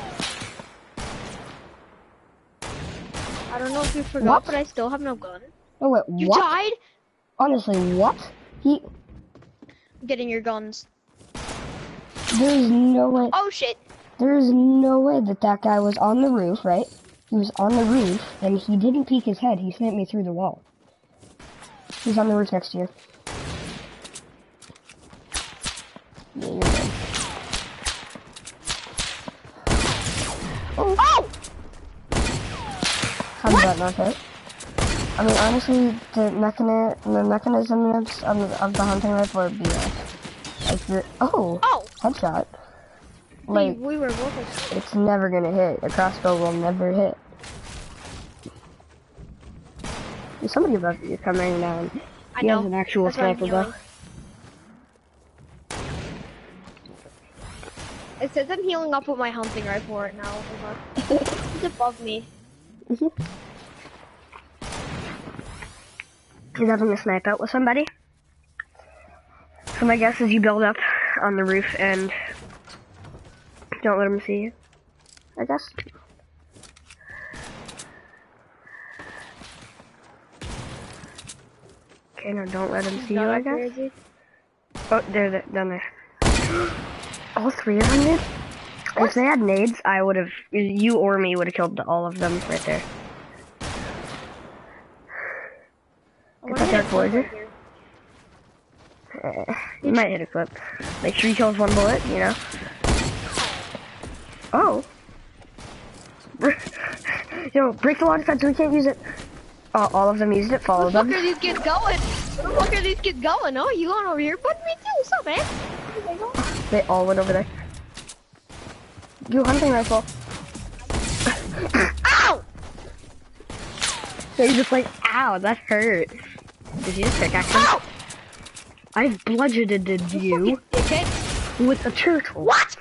I don't know if you forgot, What? but I still have no gun. Oh wait, You what? died? Honestly, what? He, I'm Getting your guns. there is no way, Oh shit. there is no way that that guy was on the roof, right? He was on the roof, and he didn't peek his head. He sniped me through the wall. He's on the roof next to you. Yeah, you're good. Oh! How did that not hit? I mean, honestly, the mechani- the mechanisms of the, of the hunting rifle are BS. Like the oh, Oh, headshot. we, Like we were both. it's never gonna hit. A crossbow will never hit. There's somebody above you coming down. I He know. has an actual That's sniper though. It says I'm healing up with my hunting rifle right now. (laughs) He's above me. Mm-hmm. He's having a snipe out with somebody. So my guess is you build up on the roof and don't let him see you. I guess. Okay, no, don't let him see you, I guess. Oh, there, there, down there. All three of them did? If they had nades, I would have, you or me would have killed all of them right there. Is that Dark Voyager? Uh, you might hit a clip. Make sure you kill with one bullet, you know? Oh. (laughs) Yo, break the launch pad so we can't use it. Oh, all of them used it, follow Where the fuck them. are these kids going? Where the fuck are these kids going? Oh, you going over here? But me too. What's up, man? They all went over there. You hunting rifle. (laughs) Ow! So you just like, ow, that hurt. Did you just pickaxe him? Ow! I've bludgeoned you with a turtle. What?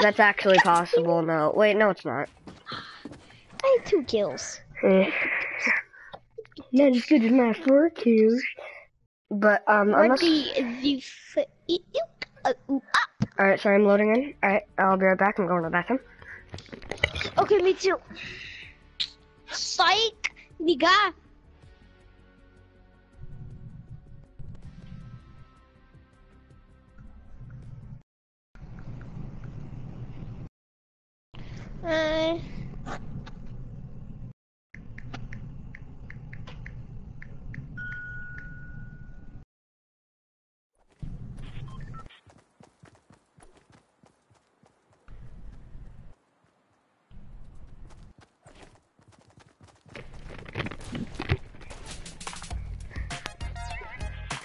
That's actually possible, no. Wait, no it's not. I had two kills. Eh. Not as good as my four kills. But, um, What unless... the uh, ah. Alright, sorry, I'm loading in. Alright, I'll be right back. I'm going to the bathroom. Okay, me too. Psych, nigga.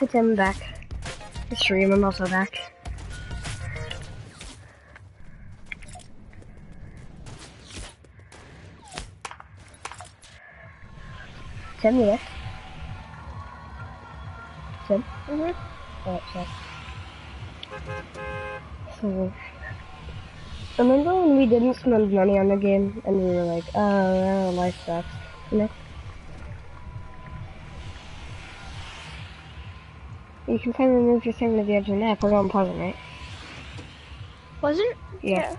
Hey, Tim, I'm back. The stream, I'm also back. Tim, you there? Tim? mhm. Alright, sorry. So, remember when we didn't spend money on the game and we were like, oh, oh life sucks, know? Can kind of move your thing to the edge of the map. We're going pleasant, right? Wasn't? Yeah.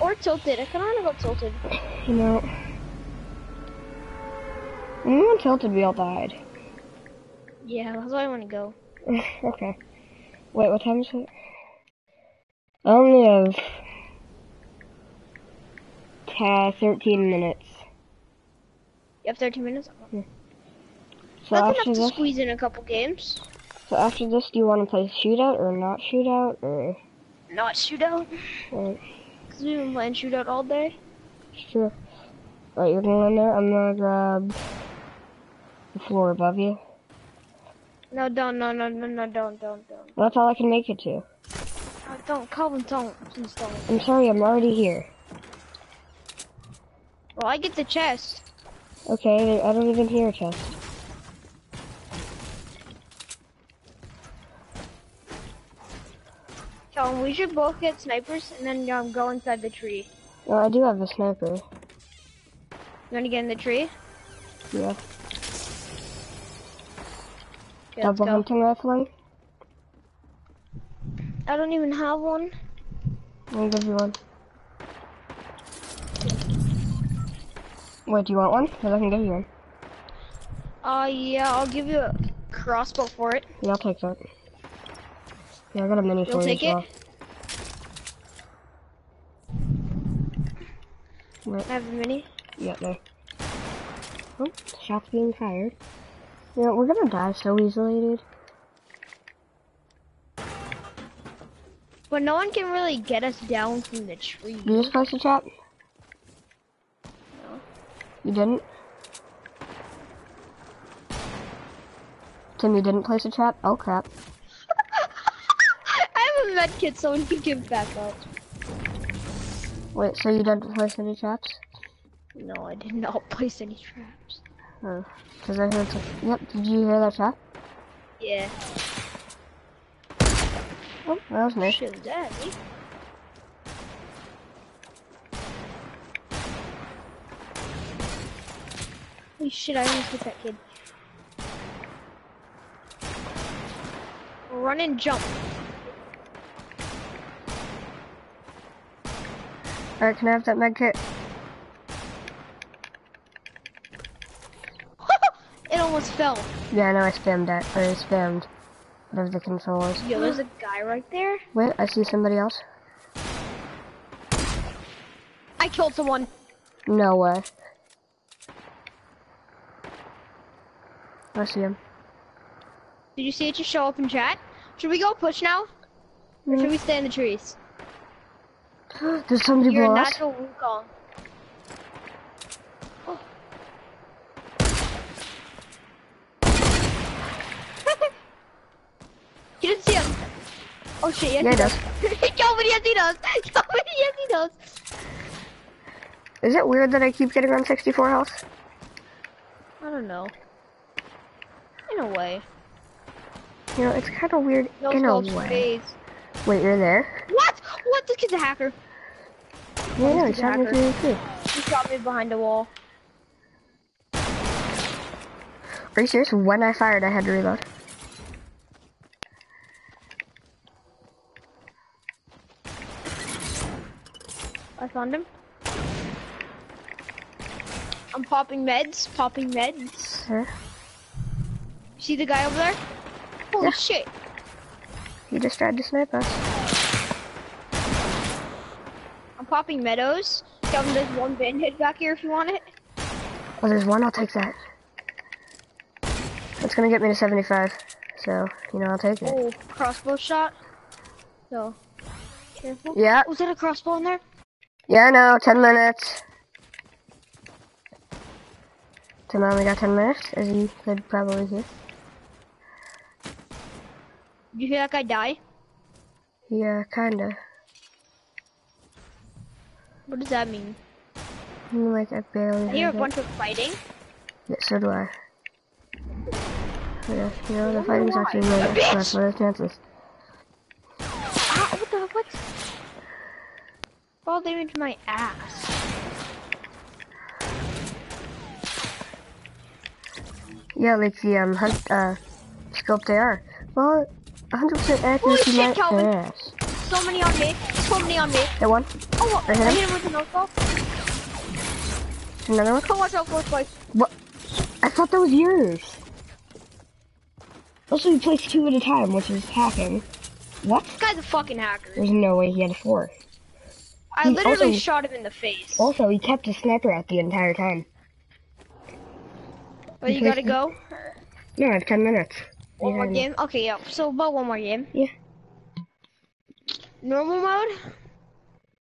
Or tilted. I kind of want to go tilted. you know, when we went tilted, we all died. Yeah, that's why I want to go. (laughs) okay. Wait, what time is it? I only have ta 13 minutes. You have 13 minutes. So That's after enough to this, squeeze in a couple games. so after this, do you want to play shootout or not shootout or? Not shootout. or Cause we've been playing shootout all day. sure. Alright, you're going in there. I'm gonna grab the floor above you. No, don't, no, no, no, no, don't, don't, don't. That's all I can make it to. No, don't, Calvin, don't. Please don't. I'm sorry, I'm already here. Well, I get the chest. Okay, I don't even hear a chest. Calvin, we should both get snipers and then um, go inside the tree. Oh, I do have a sniper. You wanna get in the tree? Yeah. Okay, Double hunting rifling. I don't even have one. I'll give you one. Wait, do you want one? Because I can give you one. Uh, yeah, I'll give you a crossbow for it. Yeah, I'll take that. Yeah, I got a mini You'll for you take as it? well. I have a mini. yeah, there. Oh, shots being fired. You know, we're gonna die so easily, dude. But no one can really get us down from the tree. You just place the trap? No. You didn't? Tim, you didn't place a trap? Oh crap. A med kit, so we can give back up. Wait, so you didn't place any traps? No, I did not (laughs) place any traps. Oh, because I heard some. Yep, did you hear that trap? Yeah. Oh, that was nice. Shit, that me. Holy shit, I almost hit that kid. Run and jump. Alright, can I have that med kit? (laughs) it almost fell. Yeah, I know I spammed that, or I spammed whatever the control was. Yo, there's a guy right there. Wait, I see somebody else. I killed someone. No way. I see him. Did you see it just show up in chat? Should we go push now? Or should hmm. we stay in the trees? (gasps) There's somebody You're a below us. natural Wukong. (laughs) Oh. he didn't see us. Oh shit, yes Yeah, he he does. (laughs) Yo, but yes he does. (laughs) Yo, but yes he does. Is it weird that I keep getting on 64 health? I don't know. In a way. You know, it's kind of weird No in a way. phase. Wait, you're there? What? What? This kid's a hacker. Yeah, yeah, he's it's a happening hacker. me too. He shot me behind a wall. Are you serious? When I fired, I had to reload. I found him. I'm popping meds, popping meds. Huh? See the guy over there? Holy Yeah. shit. He just tried to snipe us. I'm popping meadows. Kevin, there's one bandage back here if you want it. Oh, there's one. I'll take that. It's gonna get me to 75. So, you know, I'll take it. Oh, crossbow shot. So, careful. Yeah, oh, Was that a crossbow in there? yeah, I know. 10 minutes. Tim only got 10 minutes, as you could probably hear. Did you hear that guy die? Yeah, kinda. What does that mean? Like, I barely I hear a it. bunch of fighting. Yeah, so do I. Yeah, you know, the fighting's actually really good. That's what the chances. Ah, what the, what? Fall damage to my ass. Yeah, like the um hunt uh scope they are. Well, 100% accuracy shit, my Calvin. ass. So many on me. So many on me. That one. Oh, I I hit him. hit him with a no-scope. Another one. Watch out for twice. What? I thought that was yours. Also, you placed two at a time, which is hacking. What? This guy's a fucking hacker. There's no way he had a fourth. I He literally also- shot him in the face. Also, he kept a sniper out the entire time. But you gotta go. No, I have 10 minutes. One more game? Okay, yeah. So about one more game. Yeah. Normal mode?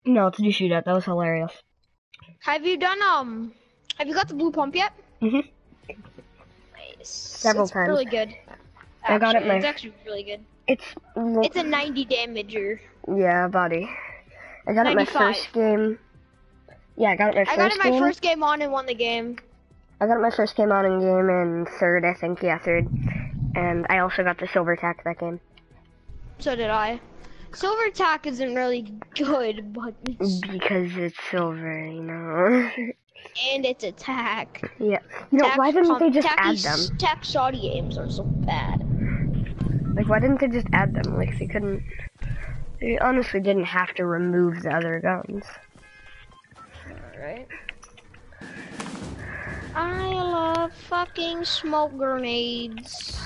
No, it's a new shootout. That was hilarious. Have you done um have you got the blue pump yet? Mhm. Nice. Several it's times. really good. I got it my- It's actually really good. It's It's a 90 damager. yeah, buddy. I got it my first game. Yeah, I got it my first. I got it my game. first game on and won the game. I got it my first game on in game in third, I think. Yeah, third. And I also got the silver tack that game So did I. Silver attack isn't really good, but it's, because it's silver, you know. and it's attack. yeah. You know, Tack- why didn't they just add them? Tack shoddy games are so bad. Like, why didn't they just add them? Like, they couldn't. They honestly didn't have to remove the other guns. Alright. I love fucking smoke grenades.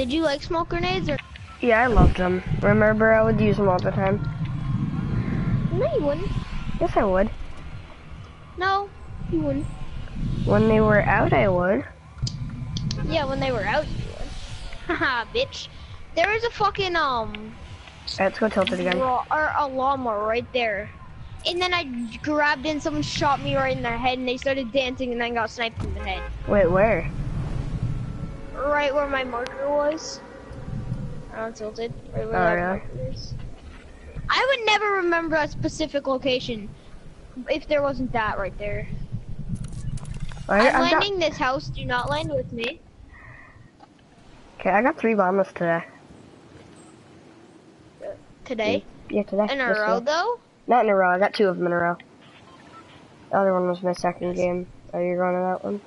Did you like smoke grenades or Yeah, I loved them. Remember, I would use them all the time. no? You wouldn't. Yes, I would. No, you wouldn't. When they were out, I would. Yeah, when they were out, you would. (laughs) Haha, bitch. There is a fucking um, Let's go tilt it again. or a llama right there. and then I grabbed in, someone shot me right in the head, and they started dancing, and then got sniped in the head. Wait, where? Right where my marker was. I tilted. Right where Oh, marker is. I would never remember a specific location if there wasn't that right there. I, I'm I've got- landing this house. Do not land with me. Okay, I got three bombs today. Today. Yeah, today. In a row, day. though? Not in a row. I got two of them in a row. The other one was my second game. Oh, Are you going to that one?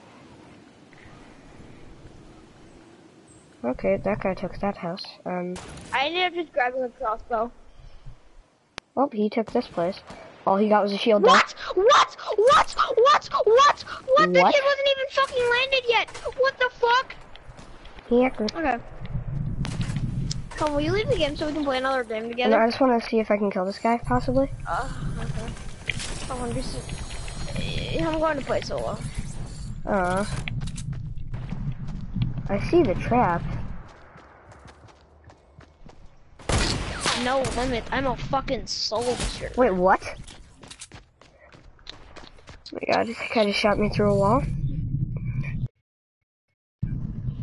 Okay, that guy took that house. Um, I ended up just grabbing a crossbow. well, he took this place. All he got was a shield. What? What? What? What? What? What? The What? kid wasn't even fucking landed yet. What the fuck? Actually. Okay. Come, will you leave the game so we can play another game No, together? I just want to see if I can kill this guy, possibly. Uh, okay. Come on, just. I'm going to play solo. Uh. I see the trap. No limit. I'm a fucking soldier. Wait, what? Oh my god, this kind of shot me through a wall.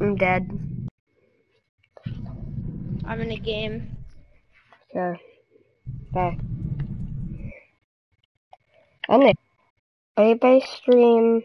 I'm dead. I'm in a game. Okay. Bye. And the Anybody stream